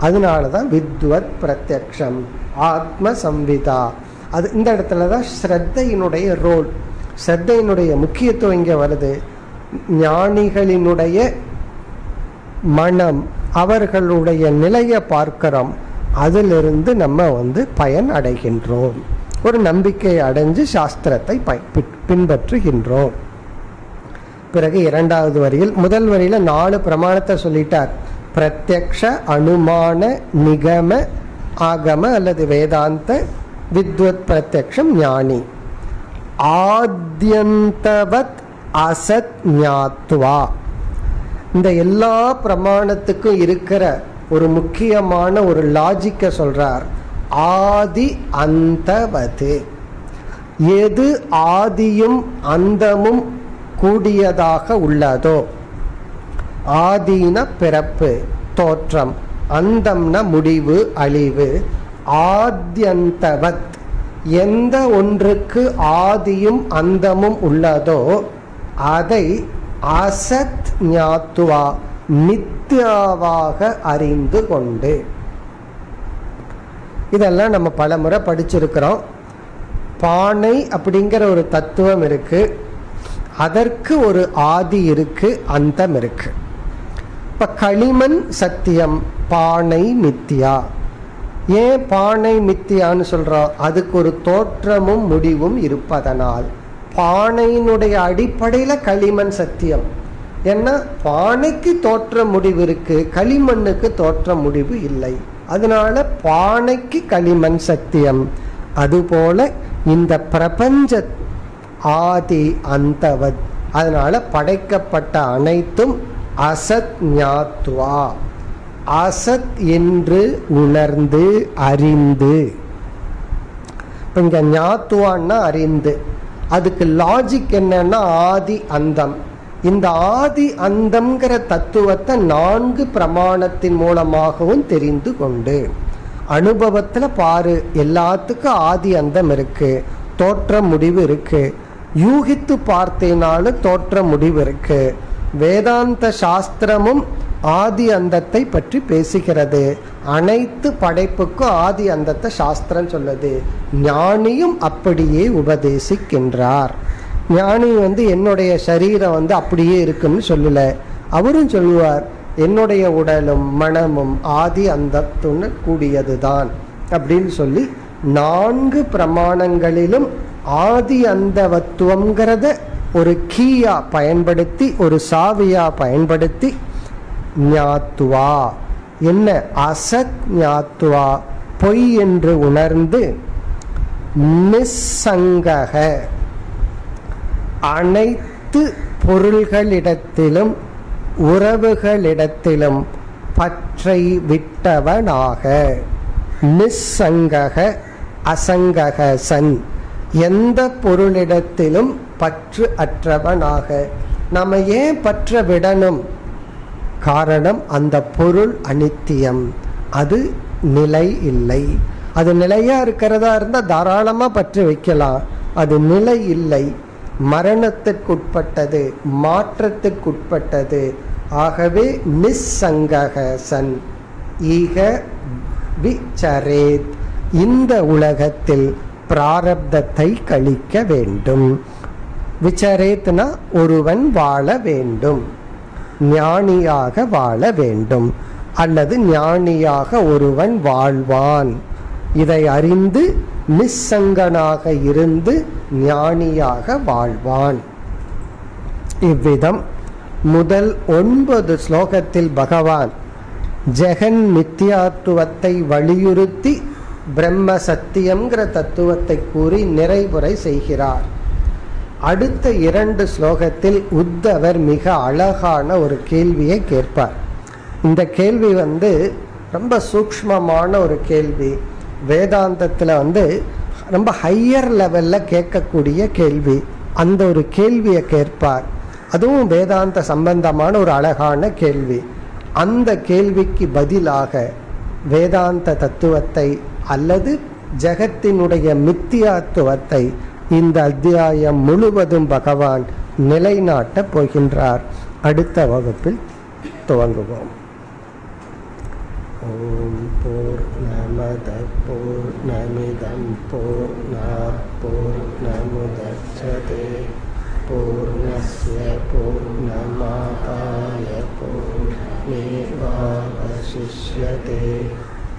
அதனால தான் வித்வத் பிரத்யக்ஷம் ஆத்ம சம்விதா அது இந்த இடத்துல தான் ஸ்ரத்தையினுடைய ரோல் ஸ்ரத்தையினுடைய முக்கியத்துவம் இங்கே வருது. ஞானிகளினுடைய மனம் அவர்களுடைய நிலையை பார்க்கிறோம். அதிலிருந்து நம்ம வந்து பயன் அடைகின்றோம். ஒரு நம்பிக்கை அடைஞ்சு சாஸ்திரத்தை பின்- பின்பற்றுகின்றோம். பிறகு இரண்டாவது வரியில் முதல் வரியில நாலு பிரமாணத்தை சொல்லிட்டார். பிரத்யக்ஷ அனுமான நிகம ஆகம அல்லது வேதாந்த வித்வத் பிரத்யக்ஷம் ஞானி. ஆத்யந்தவத் அசத் ஞாத்வா. இந்த எல்லா பிரமாணத்துக்கும் இருக்கிற ஒரு முக்கியமான ஒரு லாஜிக்க சொல்றார். ஆதி அந்தவது. எது ஆதியும் அந்தமும் கூடியதாக உள்ளதோ ஆதீன பிறப்பு தோற்றம் அந்தம்ன முடிவு அழிவு ஆத்யந்தவத். எந்த ஒன்றுக்கு ஆதியும் அந்தமும் உள்ளதோ அதை அசத் ஞாத்துவா மித்யாவாக அறிந்து கொண்டு. இதெல்லாம் நம்ம பல முறை படிச்சிருக்கிறோம். பானை அப்படிங்கிற ஒரு தத்துவம் இருக்கு. அதற்கு ஒரு ஆதி இருக்கு அந்தம் இருக்கு. இப்ப களிமண் சத்தியம் பானை மித்தியா. ஏன் பானை மித்தியான்னு சொல்றோம் அதுக்கு ஒரு தோற்றமும் முடிவும் இருப்பதனால். பானையினுடைய அடிப்படையில களிமண் சத்தியம். ஏன்னா பானைக்கு தோற்ற முடிவு இருக்கு களிமண்ணுக்கு தோற்ற முடிவு இல்லை. அதனால பானைக்கு களிமண் சத்தியம். அதுபோல இந்த பிரபஞ்ச ஆதி அந்தவத் அதனால படைக்கப்பட்ட அனைத்தும் அசத் ஞாத்வா அசத் என்று உணர்ந்து அறிந்து. இப்ப இங்க ஞாத்துவான்னா அறிந்து. அதுக்கு லாஜிக் என்னன்னா ஆதி அந்தம். இந்த ஆதி அந்தம்ங்கிற தத்துவத்தை நான்கு பிரமாணத்தின் மூலமாகவும் தெரிந்து கொண்டு. அனுபவத்துல பாரு எல்லாத்துக்கும் ஆதி அந்தம் இருக்கு. தோற்ற முடிவு இருக்கு. யூகித்து பார்த்தேனாலும் தோற்ற முடிவு இருக்கு. வேதாந்த சாஸ்திரமும் ஆதி அந்தத்தை பற்றி பேசுகிறது. அனைத்து படைப்புக்கும் ஆதி அந்தத்தை சாஸ்திரம் சொல்லுது. ஞானியும் அப்படியே உபதேசிக்கின்றார். ஞானி வந்து என்னுடைய சரீரம் வந்து அப்படியே இருக்குன்னு சொல்லல. அவரும் சொல்லுவார் என்னுடைய உடலும் மனமும் ஆதி அந்தத்துன்னு கூடியதுதான். அப்படின்னு சொல்லி நான்கு பிரமாணங்களிலும் ஆதி அந்தவத்துவங்கிறத ஒரு கீயா பயன்படுத்தி ஒரு சாவியா பயன்படுத்தி ஞாத்துவா. என்ன? அசத் ஞாத்துவா பொய் என்று உணர்ந்து நிசங்கக அனைத்து பொருள்களிடத்திலும் உறவுகளிடத்திலும் பற்றை விட்டவனாக. நிசங்கக அசங்கக சன் எந்த பொருளிடத்திலும் பற்று அற்றவனாக. நம்ம ஏன் பற்ற விடணும்? காரணம் அந்த பொருள் அனித்தியம். அது நிலை இல்லை. அது நிலையா இருக்கிறதா இருந்தால் தாராளமா பற்று வைக்கலாம். அது நிலை இல்லை. மரணத்திற்குட்பட்டது மாற்றத்திற்குட்பட்டது ஆகவே நிஸ்ஸங்கக சன் ஈக விச்சரேத். இந்த உலகத்தில் பிராரப்தத்தை கழிக்க வேண்டும். விச்சரேத்னா ஒருவன் வாழ வேண்டும். ஞானியாக வாழ வேண்டும். அல்லது ஞானியாக ஒருவன் வாழ்வான். இதை அறிந்து நிஸ்ஸங்கனாக இருந்து ஞானியாக வாழ்வான். இவ்விதம் முதல் ஒன்பது ஸ்லோகத்தில் பகவான் ஜெகன் நித்தியாத்துவத்தை வலியுறுத்தி பிரம்ம சத்தியம்ங்கிற தத்துவத்தை கூறி நிறைவுரை செய்கிறார். அடுத்த இரண்டு ஸ்லோகத்தில் உத்தவர் மிக அழகான ஒரு கேள்வியை கேட்பார். இந்த கேள்வி வந்து ரொம்ப சூக்ஷ்மமான ஒரு கேள்வி. வேதாந்தத்தில் வந்து ரொம்ப ஹையர் லெவலில் கேட்கக்கூடிய கேள்வி. அந்த ஒரு கேள்வியை கேட்பார். அதுவும் வேதாந்த சம்பந்தமான ஒரு அழகான கேள்வி. அந்த கேள்விக்கு பதிலாக வேதாந்த தத்துவத்தை அல்லது ஜெகத்தினுடைய மித்தியாத்துவத்தை இந்த அத்தியாயம் முழுவதும் பகவான் நிலைநாட்டப் போகின்றார். அடுத்த வகுப்பில் துவங்குவோம். ஓம் போர் நமதப் போர் நமிதம் போர் பூர்ணாத் பூர்ணமுதச்சதே பூர்ணஸ்ய பூர்ணமாதாய பூர்ணமேவாவசிஷ்யதே